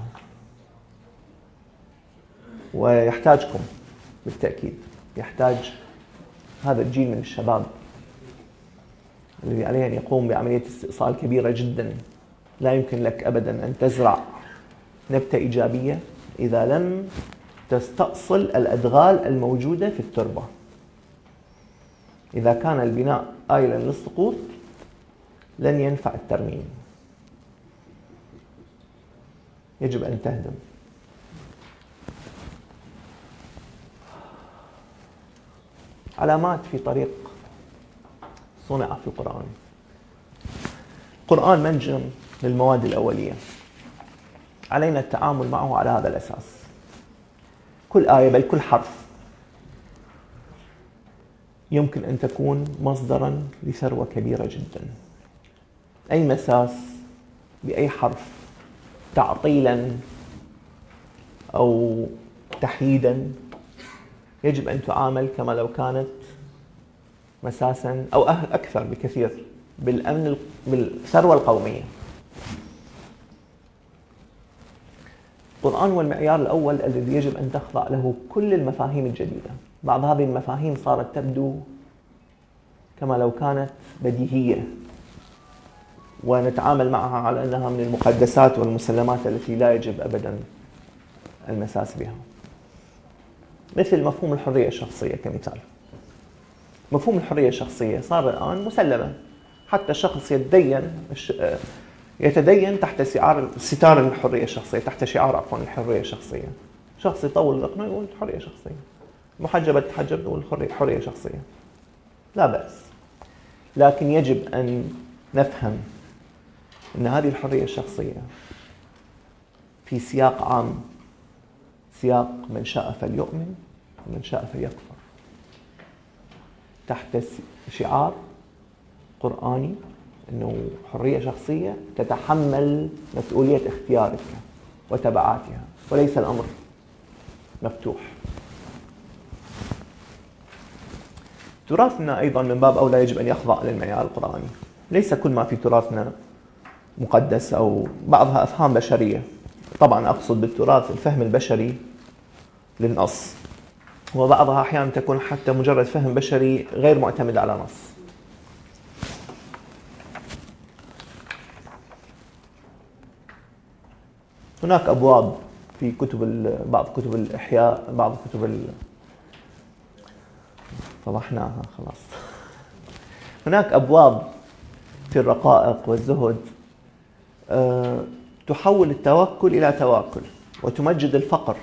ويحتاجكم بالتأكيد. يحتاج هذا الجيل من الشباب الذي عليه أن يقوم بعملية استئصال كبيرة جدا. لا يمكن لك أبدا أن تزرع نبتة إيجابية إذا لم تستأصل الأدغال الموجودة في التربة. إذا كان البناء آيلا للسقوط لن ينفع الترميم. يجب أن تهدم. علامات في طريق صنع في القرآن. القرآن منجم للمواد الأولية. علينا التعامل معه على هذا الأساس. كل آية بل كل حرف. يمكن أن تكون مصدرا لثروة كبيرة جدا. أي مساس بأي حرف تعطيلا أو تحييدا يجب أن تعامل كما لو كانت مساسا أو أكثر بكثير بالأمن بالثروة القومية. القرآن هو المعيار الأول الذي يجب أن تخضع له كل المفاهيم الجديدة. بعض هذه المفاهيم صارت تبدو كما لو كانت بديهية ونتعامل معها على أنها من المقدسات والمسلمات التي لا يجب أبدا المساس بها. مثل مفهوم الحرية الشخصية كمثال. مفهوم الحرية الشخصية صار الآن مسلما. حتى الشخص يتدين يتدين تحت شعار ستار الحرية الشخصية تحت شعار عفوا الحرية الشخصية. شخص يطول ذقنه يقول حرية شخصية. محجبة تحجب يقول حرية شخصية. لا بأس. لكن يجب أن نفهم أن هذه الحرية الشخصية في سياق عام سياق من شاء فليؤمن ومن شاء فليكفر. تحت شعار قرآني أنه حرية شخصية تتحمل مسؤولية اختيارك وتبعاتها وليس الأمر مفتوح. تراثنا أيضا من باب أولى يجب أن يخضع للمعيار القرآني. ليس كل ما في تراثنا مقدس أو بعضها أفهام بشرية. طبعا أقصد بالتراث الفهم البشري للنص. وبعضها أحيانا تكون حتى مجرد فهم بشري غير معتمد على نص. هناك أبواب في كتب بعض كتب الإحياء بعض كتب ال... فضحناها خلاص. هناك أبواب في الرقائق والزهد آه، تحول التوكل إلى تواكل وتمجد الفقر.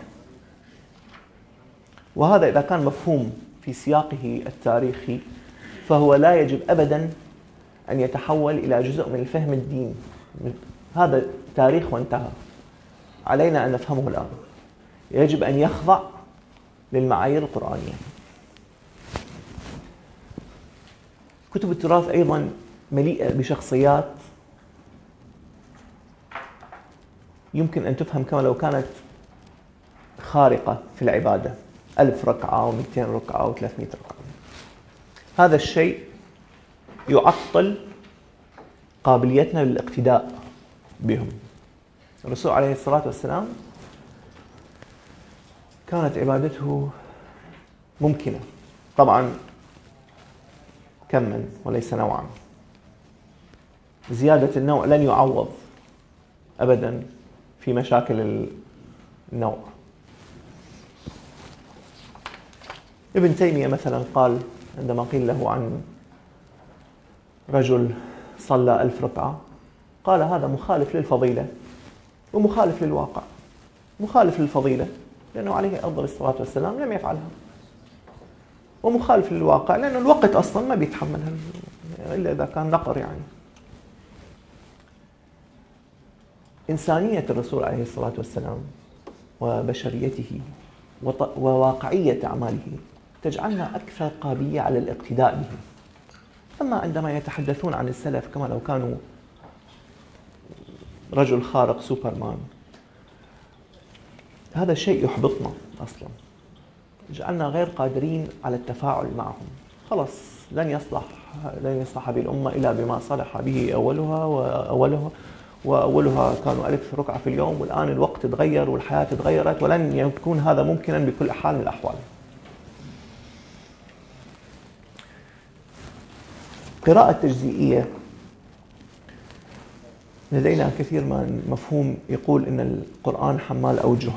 وهذا إذا كان مفهوم في سياقه التاريخي فهو لا يجب أبدا أن يتحول إلى جزء من الفهم الدين. هذا تاريخ وانتهى. علينا أن نفهمه الآن. يجب أن يخضع للمعايير القرآنية. كتب التراث أيضا مليئة بشخصيات يمكن أن تفهم كما لو كانت خارقة في العبادة. ألف ركعة و200 ركعة و300 ركعة. هذا الشيء يعطل قابليتنا للاقتداء بهم. الرسول عليه الصلاة والسلام كانت عبادته ممكنة. طبعا كما وليس نوعا. زيادة النوع لن يعوض أبدا في مشاكل النوع. ابن تيمية مثلا قال عندما قيل له عن رجل صلى ألف ركعة قال هذا مخالف للفضيلة. ومخالف للواقع مخالف للفضيلة لأنه عليه أفضل الصلاة والسلام لم يفعلها. ومخالف للواقع لأنه الوقت أصلا ما بيتحملها إلا إذا كان نقر يعني. إنسانية الرسول عليه الصلاة والسلام وبشريته وواقعية أعماله تجعلنا أكثر قابلية على الاقتداء به. أما عندما يتحدثون عن السلف كما لو كانوا رجل خارق سوبرمان. هذا الشيء يحبطنا أصلا. جعلنا غير قادرين على التفاعل معهم. خلص لن يصلح لن يصلح هذه الأمة إلا بما صلح به أولها وأولها وأولها كانوا ألف ركعة في اليوم والآن الوقت تغير والحياة تغيرت ولن يكون هذا ممكنا بكل حال من الأحوال. قراءة تجزئية لدينا كثير من مفهوم يقول إن القرآن حمال أوجه.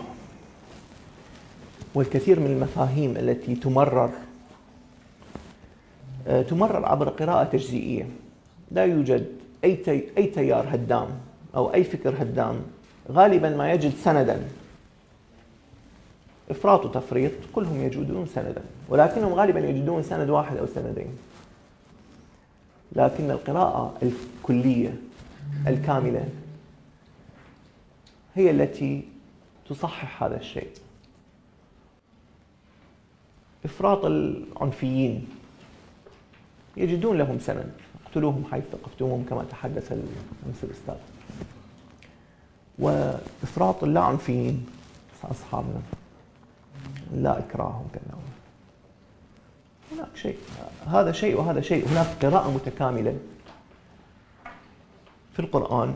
والكثير من المفاهيم التي تمرر آه، تمرر عبر قراءة تجزئية. لا يوجد أي أي تيار هدام أو أي فكر هدام. غالبا ما يجد سندا. إفراط وتفريط كلهم يجدون سندا ولكنهم غالبا يجدون سند واحد أو سندين. لكن القراءة الكلية الكاملة هي التي تصحح هذا الشيء. إفراط العنفيين يجدون لهم سند اقتلوهم حيث ثقفتموهم كما تحدث المس الأستاذ. وإفراط اللا عنفيين أصحابنا لا إكراههم كذا هناك شيء. هذا شيء وهذا شيء. هناك قراءة متكاملة في القرآن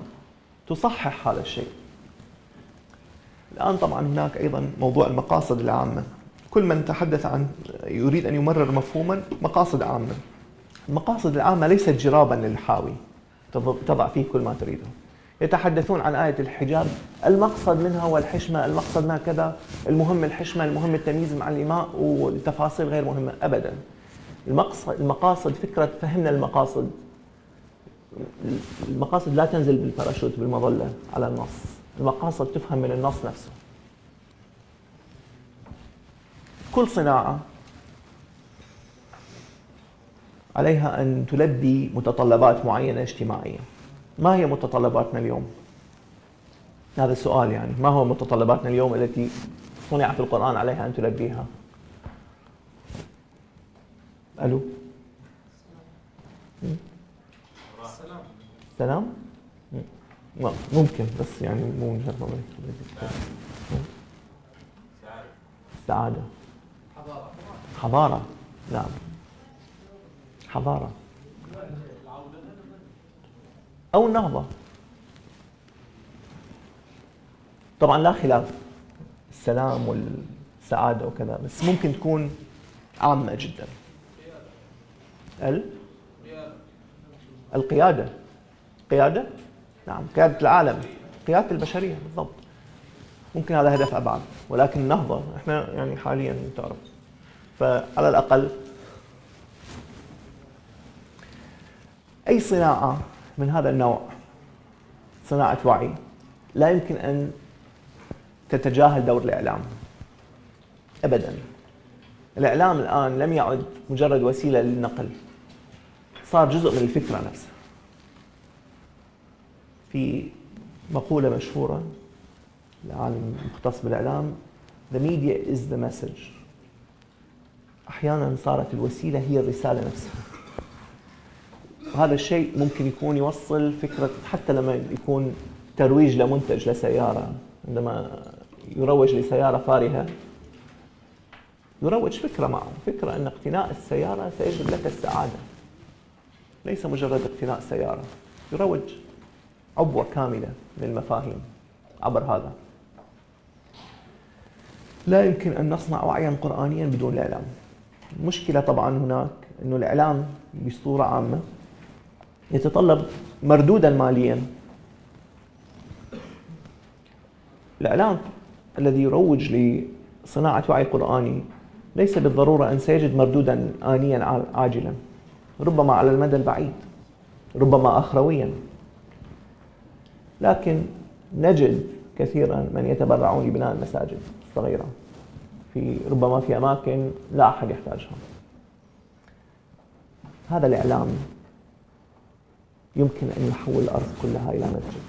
تصحح هذا الشيء. الآن طبعا هناك أيضا موضوع المقاصد العامة. كل من تحدث عن يريد أن يمرر مفهوما مقاصد عامة. المقاصد العامة ليست جرابا للحاوي. تضع فيه كل ما تريده. يتحدثون عن آية الحجاب. المقصد منها هو الحشمة المقصد منها كذا. المهم الحشمة المهم التمييز مع الإماء والتفاصيل غير مهمة أبدا. المقصد المقاصد فكرة فهمنا المقاصد. المقاصد لا تنزل بالباراشوت بالمظلة على النص. المقاصد تفهم من النص نفسه. كل صناعة عليها أن تلبي متطلبات معينة اجتماعية. ما هي متطلباتنا اليوم؟ هذا السؤال يعني. ما هو متطلباتنا اليوم التي صنع في القرآن عليها أن تلبيها؟ ألو؟ السلام. ممكن بس يعني مو من السعادة حضارة حضارة. نعم حضارة. أو النهضة طبعا لا خلاف. السلام والسعادة وكذا بس ممكن تكون عامة جدا. ال؟ القيادة. قيادة؟ نعم قيادة العالم قيادة البشرية بالضبط. ممكن هذا هدف أبعد ولكن النهضة إحنا يعني حاليا تعرف. فعلى الأقل أي صناعة من هذا النوع صناعة وعي لا يمكن أن تتجاهل دور الإعلام. أبدا. الإعلام الآن لم يعد مجرد وسيلة للنقل. صار جزء من الفكرة نفسها. في مقولة مشهورة لعالم مختص بالإعلام The media is the message أحيانا صارت الوسيلة هي الرسالة نفسها. وهذا الشيء ممكن يكون يوصل فكرة حتى لما يكون ترويج لمنتج لسيارة. عندما يروج لسيارة فارهة يروج فكرة معه. فكرة أن اقتناء السيارة سيجلب لك السعادة. ليس مجرد اقتناء سيارة يروج. عبوة كاملة للمفاهيم. عبر هذا. لا يمكن أن نصنع وعيا قرآنيا بدون الإعلام. المشكلة طبعا هناك أنه الإعلام بصورة عامة يتطلب مردودا ماليا. الإعلام الذي يروج لصناعة وعي قرآني ليس بالضرورة أن سيجد مردودا آنيا عاجلا. ربما على المدى البعيد. ربما أخرويا. لكن نجد كثيرا من يتبرعون لبناء المساجد الصغيرة. في ربما في أماكن لا أحد يحتاجها. هذا الإعلام يمكن أن يحول الأرض كلها إلى مسجد.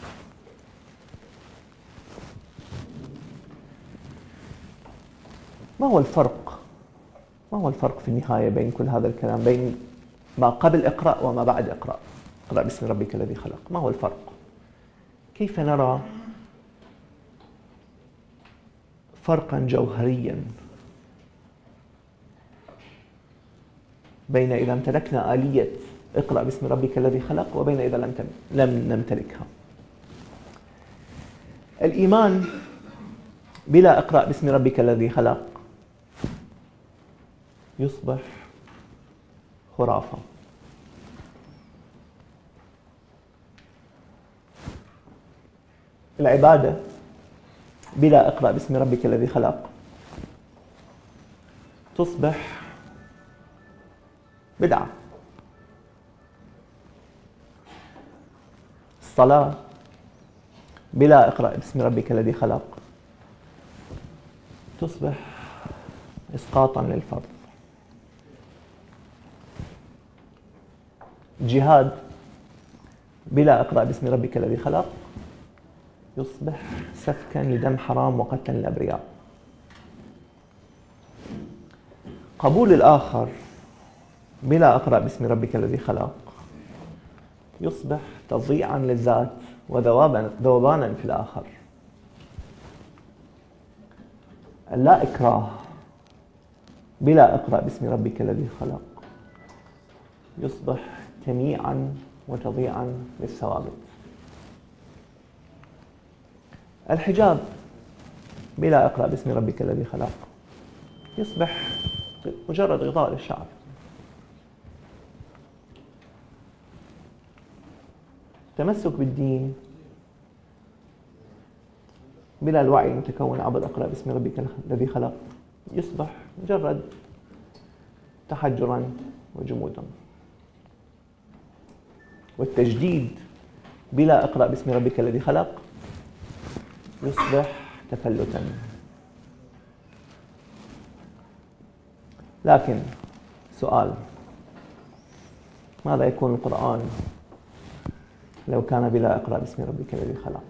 ما هو الفرق؟ ما هو الفرق في النهاية بين كل هذا الكلام بين ما قبل إقرأ وما بعد إقرأ؟ اقرأ باسم ربك الذي خلق. ما هو الفرق؟ كيف نرى فرقا جوهريا بين إذا امتلكنا آلية اقرأ باسم ربك الذي خلق وبين إذا لم لم نمتلكها. الإيمان بلا اقرأ باسم ربك الذي خلق يصبح خرافة. العبادة بلا اقرأ باسم ربك الذي خلق. تصبح بدعة. الصلاة بلا اقرأ باسم ربك الذي خلق. تصبح إسقاطا للفرض جهاد بلا اقرأ باسم ربك الذي خلق. يصبح سفكا لدم حرام وقتلا للأبرياء. قبول الآخر بلا أقرأ باسم ربك الذي خلق يصبح تضييعا للذات وذوبانا في الآخر. اللا إكراه بلا أقرأ باسم ربك الذي خلق يصبح تمييعا وتضييعا للثوابت الحجاب بلا إقرأ باسم ربك الذي خلق. يصبح مجرد غطاء للشعر التمسك بالدين بلا الوعي المتكون عبر إقرأ باسم ربك الذي خلق. يصبح مجرد تحجرا وجمودا والتجديد بلا إقرأ باسم ربك الذي خلق يصبح تفلتا. لكن سؤال ماذا يكون القرآن لو كان بلا إقرأ باسم ربك الذي خلق؟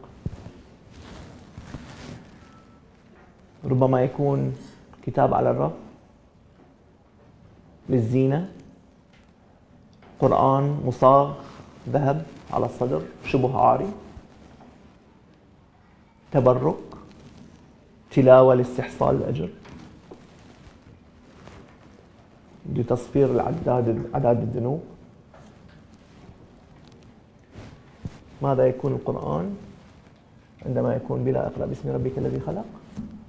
ربما يكون كتاب على الرف للزينة قرآن مصاغ ذهب على الصدر شبه عاري. تبرك تلاوة لاستحصال الأجر. لتصفير العداد عداد الذنوب. ماذا يكون القرآن؟ عندما يكون بلا إقرأ باسم ربك الذي خلق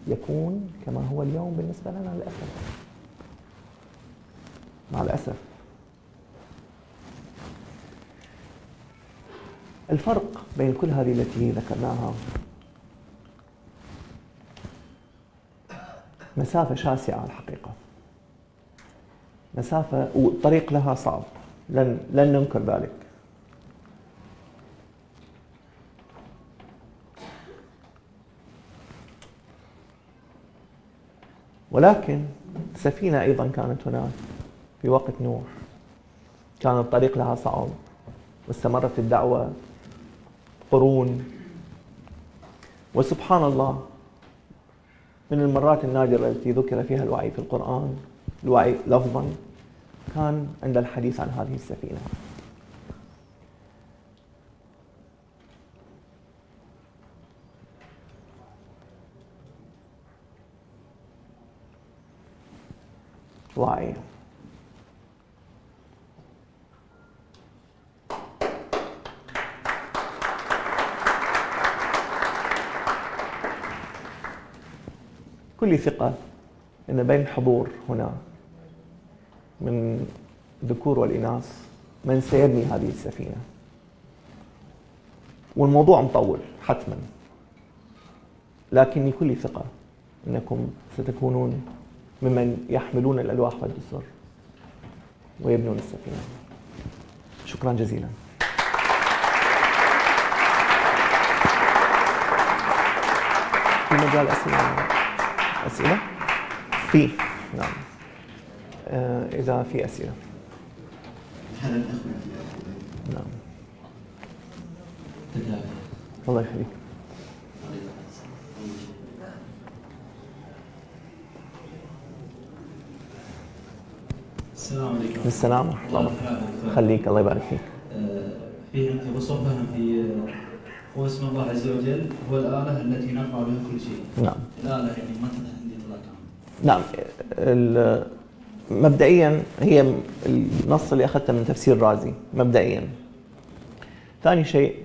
يكون كما هو اليوم بالنسبة لنا للأسف. مع الأسف. الفرق بين كل هذه التي ذكرناها مسافة شاسعة الحقيقة. مسافة والطريق لها صعب. لن لن ننكر ذلك. ولكن سفينة أيضا كانت هناك في وقت نوح. كان الطريق لها صعب. واستمرت الدعوة قرون. وسبحان الله من المرات النادرة التي ذكر فيها الوعي في القرآن الوعي لفظا كان عند الحديث عن هذه السفينة. وعي. كل ثقة أن بين الحضور هنا من الذكور والإناث من سيبني هذه السفينة. والموضوع مطول حتما. لكني كل ثقة أنكم ستكونون ممن يحملون الألواح والدسر ويبنون السفينة. شكرا جزيلا. في مجال أسئلة. أسئلة؟ في. نعم. آه إذا في أسئلة. نعم. الله يخليك. السلام عليكم. السلام ورحمة الله وبركاته. خليك. الله يبارك فيك. آه، في عندي في آه، هو اسم الله عز وجل هو الآلة التي نرفع بها كل شيء. نعم. الآلة يعني ما عندي كامل نعم. مبدئيا هي النص اللي أخذته من تفسير رازي مبدئيا. ثاني شيء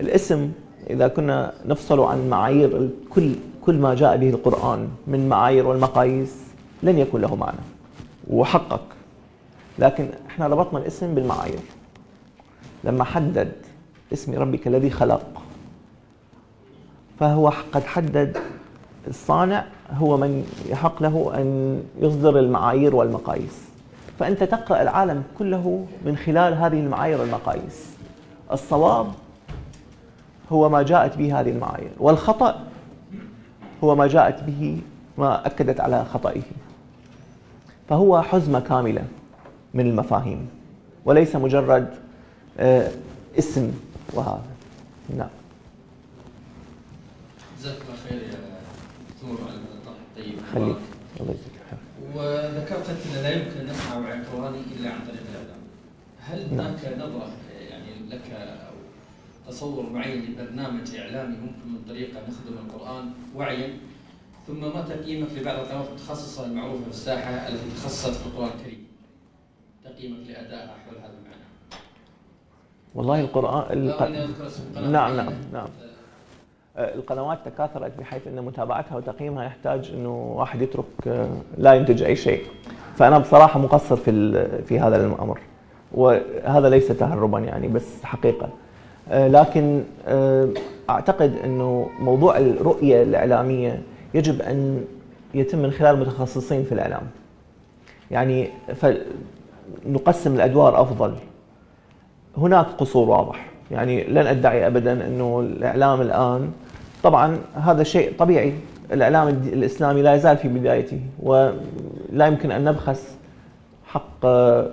الاسم إذا كنا نفصل عن معايير كل كل ما جاء به القرآن من معايير والمقاييس لن يكون له معنى وحقق لكن إحنا ربطنا الاسم بالمعايير. لما حدد اسم ربك الذي خلق فهو قد حدد الصانع هو من يحق له أن يصدر المعايير والمقاييس. فأنت تقرأ العالم كله من خلال هذه المعايير والمقاييس. الصواب هو ما جاءت به هذه المعايير والخطأ هو ما جاءت به ما أكدت على خطئه. فهو حزمه كامله من المفاهيم وليس مجرد آه، اسم وهذا. نعم. جزاك الله خير يا دكتور على الطرح الطيب خليك الله يجزيك خير وذكرت انت لا يمكن أن نسمع وعي قراني إلا عن طريق الإعلام. هل نعم. هناك نظرة يعني لك أو تصور معين لبرنامج إعلامي ممكن من طريقه نخدم القرآن وعيا ثم ما تقييمك لبعض القنوات المتخصصة المعروفة في الساحة التي تخصصت في القرآن الكريم؟ تقييمك لأدائها حول هذا المعنى. والله القرآن لا الق... نعم. نعم نعم آه، القنوات تكاثرت بحيث إن متابعتها وتقييمها يحتاج إنه واحد يترك آه، لا ينتج أي شيء. فأنا بصراحة مقصر في في هذا الأمر. وهذا ليس تهربا يعني بس حقيقة. آه، لكن آه، أعتقد إنه موضوع الرؤية الإعلامية يجب أن يتم من خلال متخصصين في الإعلام. يعني فنقسم الأدوار أفضل. هناك قصور واضح. يعني لن أدعي ابدا إنه الإعلام الآن طبعا هذا شيء طبيعي. الإعلام الد- الإسلامي لا يزال في بدايته ولا يمكن أن نبخس حق آه،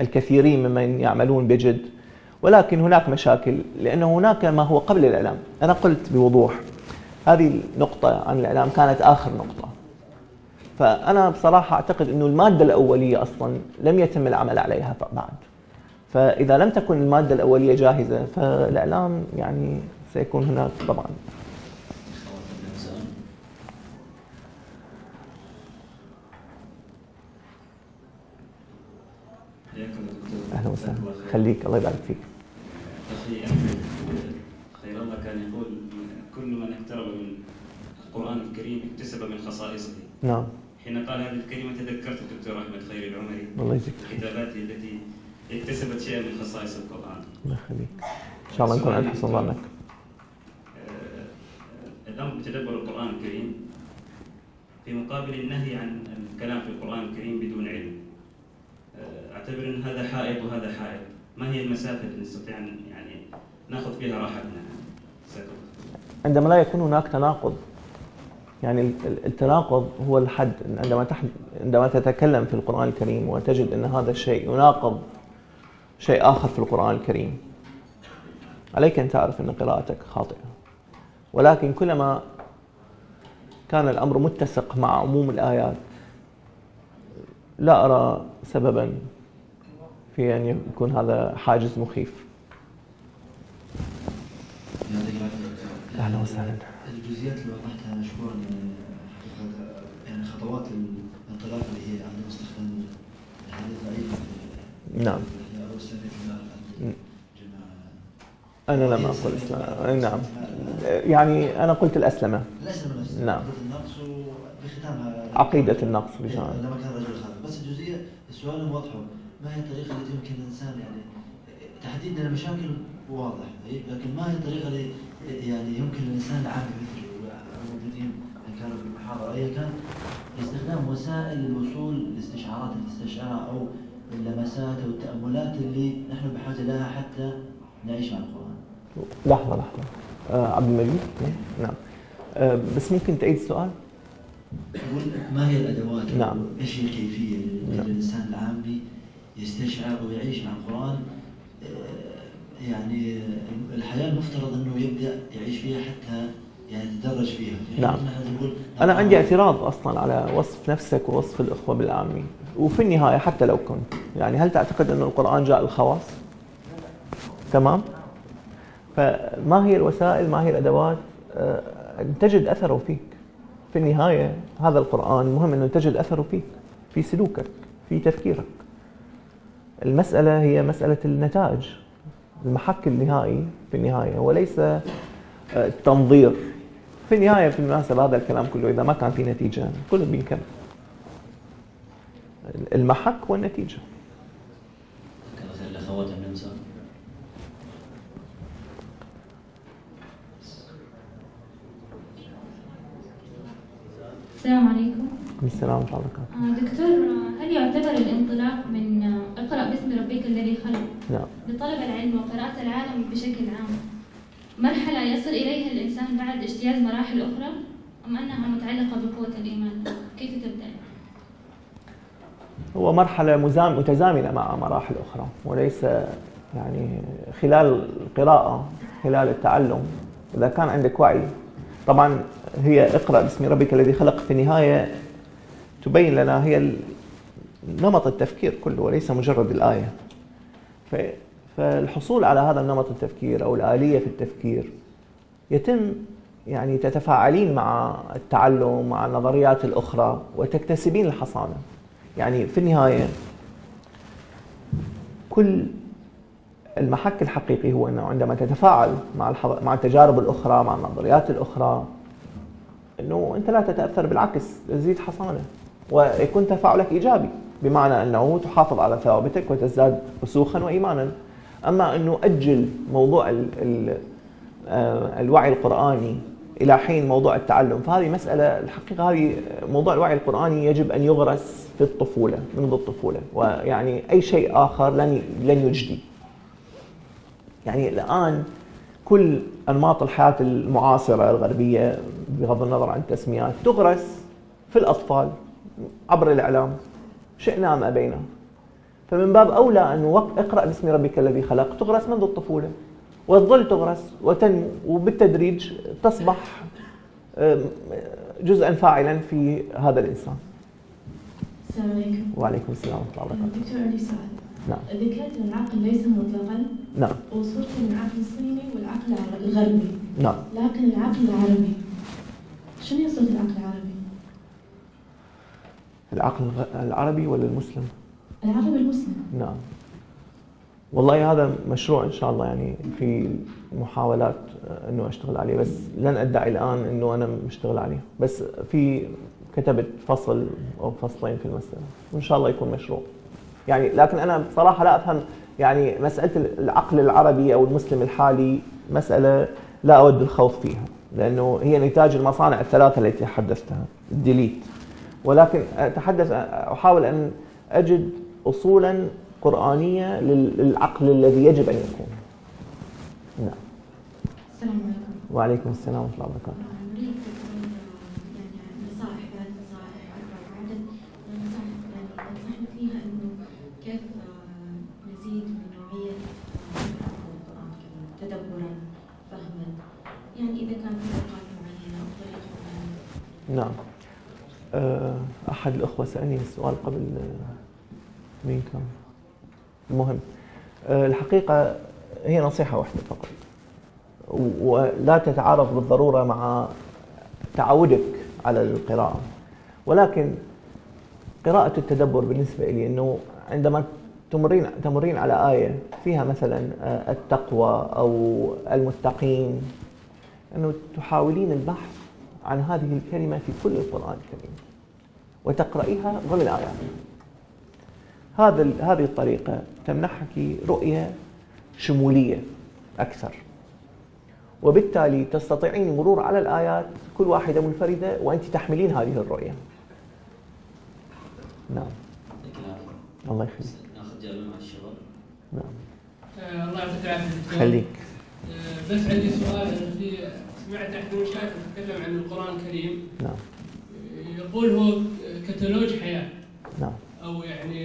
الكثيرين ممن يعملون بجد. ولكن هناك مشاكل لأنه هناك ما هو قبل الإعلام. أنا قلت بوضوح هذه النقطة عن الإعلام كانت آخر نقطة. فأنا بصراحة أعتقد إنه المادة الأولية أصلا لم يتم العمل عليها بعد. فإذا لم تكن المادة الأولية جاهزة فالإعلام يعني سيكون هناك طبعا حياكم دكتور أهلا جزاك الله خير. خليك الله يبارك فيك خير الله كان يقول كل من اقترب من القرآن الكريم اكتسب من خصائصه. نعم. حين قال هذه الكلمة تذكرت الدكتور أحمد خير العمري الله يجزيك كتاباته التي اكتسبت شيئا من خصائص القرآن. الله يخليك. إن شاء الله نكون عند حسن ظنك. آه، الأمر بتدبر القرآن الكريم في مقابل النهي عن الكلام في القرآن الكريم بدون علم. آه، أعتبر أن هذا حائط وهذا حائط ما هي المسافة اللي نستطيع أن يعني نأخذ فيها راحتنا. عندما لا يكون هناك تناقض يعني التناقض هو الحد. عندما عندما تتكلم في القرآن الكريم وتجد أن هذا الشيء يناقض شيء آخر في القرآن الكريم عليك أن تعرف أن قراءتك خاطئة. ولكن كلما كان الأمر متسق مع عموم الآيات لا أرى سببا في أن يكون هذا حاجز مخيف. أهلا وسهلا. الجزئيات اللي وضحتها مشكورا يعني خطوات الانطلاق اللي هي عندما استخدام الحديث ضعيف نعم. أنا لم أقل إسلام. نعم. يعني أنا قلت الأسلمة. الأسلمة نفسها نعم. النقص وبختامها عقيدة النقص بجانب لما كان رجل خالد بس الجزئية السؤال واضحه. ما هي الطريقة التي يمكن الإنسان يعني تحديد المشاكل واضح لكن ما هي الطريقة اللي يعني يمكن الإنسان العادي مثلي الموجودين إن كانوا في المحاضرة أيا كان استخدام وسائل الوصول لاستشعارات الاستشعار أو اللمسات أو التأملات اللي نحن بحاجة لها حتى نعيش مع القرآن لحظة لحظة آه عبد المجيد نعم آه بس ممكن تعيد السؤال؟ ما هي الأدوات؟ نعم إيش هي الكيفية اللي نعم. الإنسان العامي يستشعر ويعيش مع القرآن آه، يعني الحياة المفترض أنه يبدأ يعيش فيها حتى يعني يتدرج فيها. يعني نعم. أنا عندي اعتراض أصلا على وصف نفسك ووصف الأخوة بالعامي. وفي النهاية حتى لو كنت يعني هل تعتقد أن القرآن جاء الخواص؟ تمام؟ فما هي الوسائل ما هي الأدوات آه، تجد أثره فيك؟ في النهاية هذا القرآن مهم أنه تجد أثره فيك في سلوكك في تفكيرك. المسألة هي مسألة النتائج. المحك النهائي في النهاية وليس التنظير. آه، في النهاية في المناسبة هذا الكلام كله إذا ما كان في نتيجة كله بينكمل المحك والنتيجة. السلام عليكم. السلام ورحمة الله وبركاته. دكتور هل يعتبر الانطلاق من اقرأ باسم ربك الذي خلق نعم. لطلب العلم وقراءة العالم بشكل عام مرحلة يصل إليها الإنسان بعد اجتياز مراحل أخرى أم أنها متعلقة بقوة الإيمان؟ كيف تبدأ؟ هو مرحلة متزامنة مع مراحل أخرى وليس يعني خلال القراءة خلال التعلم إذا كان عندك وعي طبعا هي اقرأ باسم ربك الذي خلق في النهاية تبين لنا هي نمط التفكير كله وليس مجرد الآية. فالحصول على هذا النمط التفكير أو الآلية في التفكير يتم يعني تتفاعلين مع التعلم مع النظريات الأخرى وتكتسبين الحصانة. يعني في النهاية كل المحك الحقيقي هو أنه عندما تتفاعل مع مع التجارب الأخرى مع النظريات الأخرى أنه أنت لا تتأثر بالعكس تزيد حصانة. ويكون تفاعلك إيجابي بمعنى أنه تحافظ على ثوابتك وتزداد رسوخا وإيمانا. أما أنه أجل موضوع ال ال آه، الوعي القرآني إلى حين موضوع التعلم فهذه مسألة الحقيقة هذه موضوع الوعي القرآني يجب أن يغرس في الطفولة منذ الطفولة ويعني أي شيء آخر لن لن يجدي. يعني الآن كل أنماط الحياة المعاصرة الغربية بغض النظر عن التسميات تغرس في الأطفال. عبر الإعلام شئنا أم أبينا. فمن باب أولى أن اقرأ باسم ربك الذي خلق تغرس منذ الطفولة وتظل تغرس وتنمو وبالتدريج تصبح جزءا فاعلا في هذا الإنسان. السلام عليكم. وعليكم السلام ورحمة الله وبركاته. دكتور علي سؤال نعم. ذكرت أن العقل ليس مطلقا. نعم. وصورة العقل الصيني والعقل الغربي نعم. لكن العقل العربي شنو هي صورة العقل العربي؟ العقل العربي ولا المسلم؟ العربي المسلم نعم. والله هذا مشروع إن شاء الله يعني في محاولات إنه أشتغل عليه بس لن أدعي الآن إنه أنا مشتغل عليه. بس في كتبت فصل أو فصلين في المسألة وإن شاء الله يكون مشروع. يعني لكن أنا بصراحه لا أفهم يعني مسألة العقل العربي أو المسلم الحالي مسألة لا أود الخوض فيها لأنه هي نتاج المصانع الثلاثة التي تحدثتها الديليت ولكن أتحدث أحاول أن أجد أصولا قرآنية للعقل الذي يجب أن يكون. نعم. السلام عليكم. وعليكم السلام ورحمة الله وبركاته. نعم، يعني تدبرا فهما. يعني إذا كان في معينة طريقة معينة. نعم. أحد الأخوة سألني السؤال قبل مين كان؟ المهم آه، الحقيقة هي نصيحة واحدة فقط. ولا تتعارض بالضرورة مع تعودك على القراءة. ولكن قراءة التدبر بالنسبة لي أنه عندما تمرين تمرين على آية فيها مثلا آه، التقوى أو المتقين أنه تحاولين البحث عن هذه الكلمة في كل القرآن الكريم. وتقرأيها ضمن آيات هذا هذه الطريقة تمنحك رؤية شمولية أكثر. وبالتالي تستطيعين المرور على الآيات كل واحدة منفردة وأنت تحملين هذه الرؤية. نعم. الله يخليك. ناخذ جوله مع الشباب نعم. الله يعطيك العافية دكتور. خليك. آه، بس عندي سؤال في سمعت أحد المشايخ يتكلم عن القرآن الكريم. نعم. يقول هو كتالوج حياة. نعم. أو يعني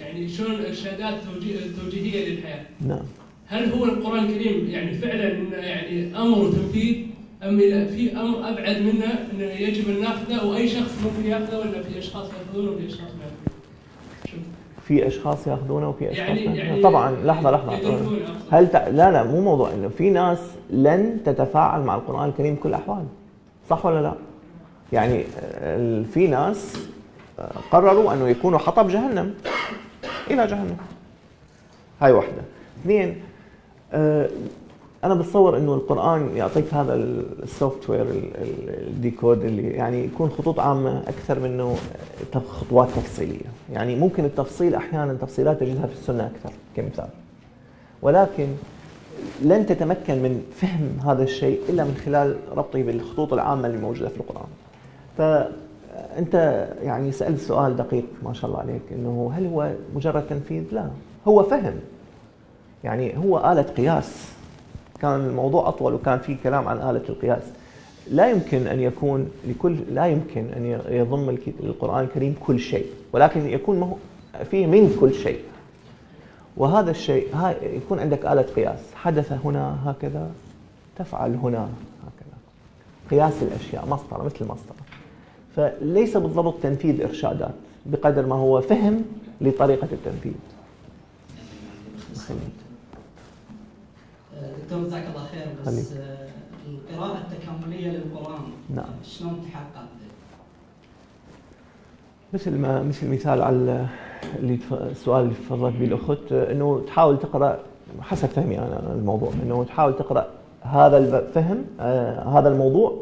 يعني شلون إرشادات توجيه- توجيهية للحياة. نعم. هل هو القرآن الكريم يعني فعلا يعني أمر وتنفيذ أم في أمر أبعد منه انه يجب أن نأخذه؟ واي شخص ممكن يأخذه ولا في أشخاص يأخذونه وفي أشخاص ما. في أشخاص يأخذونه وفي أشخاص يعني ما يعني طبعا لحظة لحظة. هل ت... لا لا مو موضوع إنه في ناس لن تتفاعل مع القرآن الكريم بكل الاحوال صح ولا لا؟ يعني في ناس آه، قرروا أنه يكونوا حطب جهنم. إلى جهنم. هاي واحدة. اثنين آه، أنا بتصور إنه القرآن يعطيك هذا ال software ال decode اللي يعني يكون خطوط عامة أكثر منه خطوات تفصيلية. يعني ممكن التفصيل أحيانا تفصيلات تجدها في السنة أكثر كمثال. ولكن لن تتمكن من فهم هذا الشيء إلا من خلال ربطه بالخطوط العامة اللي موجودة في القرآن. فانت يعني سألت سؤال دقيق ما شاء الله عليك إنه هل هو مجرد تنفيذ؟ لا. هو فهم. يعني هو آلة قياس. كان الموضوع أطول وكان في كلام عن آلة القياس. لا يمكن أن يكون لكل لا يمكن أن يضم القرآن الكريم كل شيء ولكن يكون فيه من كل شيء. وهذا الشيء يكون عندك آلة قياس. حدث هنا هكذا. تفعل هنا هكذا. قياس الأشياء مسطرة مثل المسطرة فليس بالضبط تنفيذ إرشادات بقدر ما هو فهم لطريقة التنفيذ. دكتور جزاك الله خير. بس آه، القراءة التكاملية للقرآن نعم. شلون تحقق؟ مثل ما مثل مثال على اللي السؤال اللي تفضلت به الأخت إنه تحاول تقرأ حسب فهمي أنا الموضوع إنه تحاول تقرأ هذا الفهم آه هذا الموضوع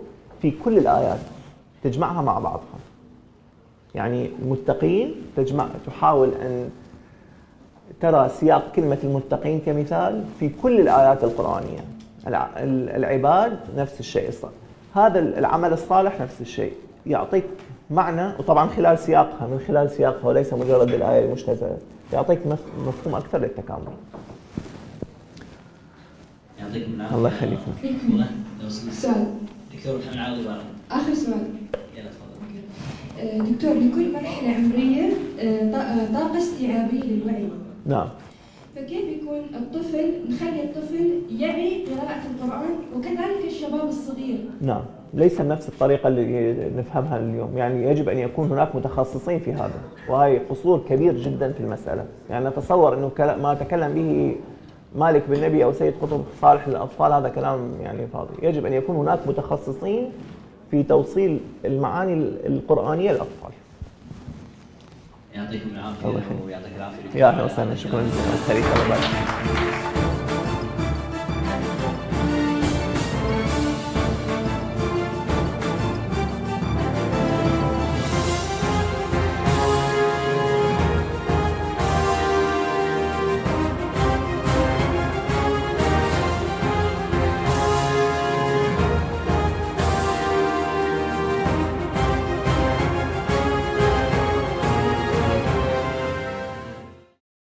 في كل الآيات تجمعها مع بعضها. يعني المتقين تجمع تحاول أن ترى سياق كلمة المتقين كمثال في كل الآيات القرآنية. الع- ال- العباد نفس الشيء هذا العمل الصالح نفس الشيء. يعطيك معنى وطبعا خلال سياقها من خلال سياقها وليس مجرد الايه المجتزأه يعطيك مف- مفهوم أكثر للتكامل. يعطيكم العافية. الله يخليكم. دكتور محمد عوضي آخر سؤال. آه، دكتور لكل مرحلة عمرية آه، آه، طاقة استيعابية للوعي. نعم. فكيف يكون الطفل نخلي الطفل يعي قراءة القرآن وكذلك الشباب الصغير؟ نعم. ليس بنفس الطريقة اللي نفهمها اليوم. يعني يجب أن يكون هناك متخصصين في هذا وهي قصور كبير جدا في المسألة. يعني نتصور أنه ما تكلم به مالك بن نبي أو سيد قطب صالح للأطفال هذا كلام يعني فاضي. يجب أن يكون هناك متخصصين في توصيل المعاني القرآنية للأطفال. يعطيكم يخليك. ويعطيك العافية. يا أهلا وسهلا. شكرا جزيلا.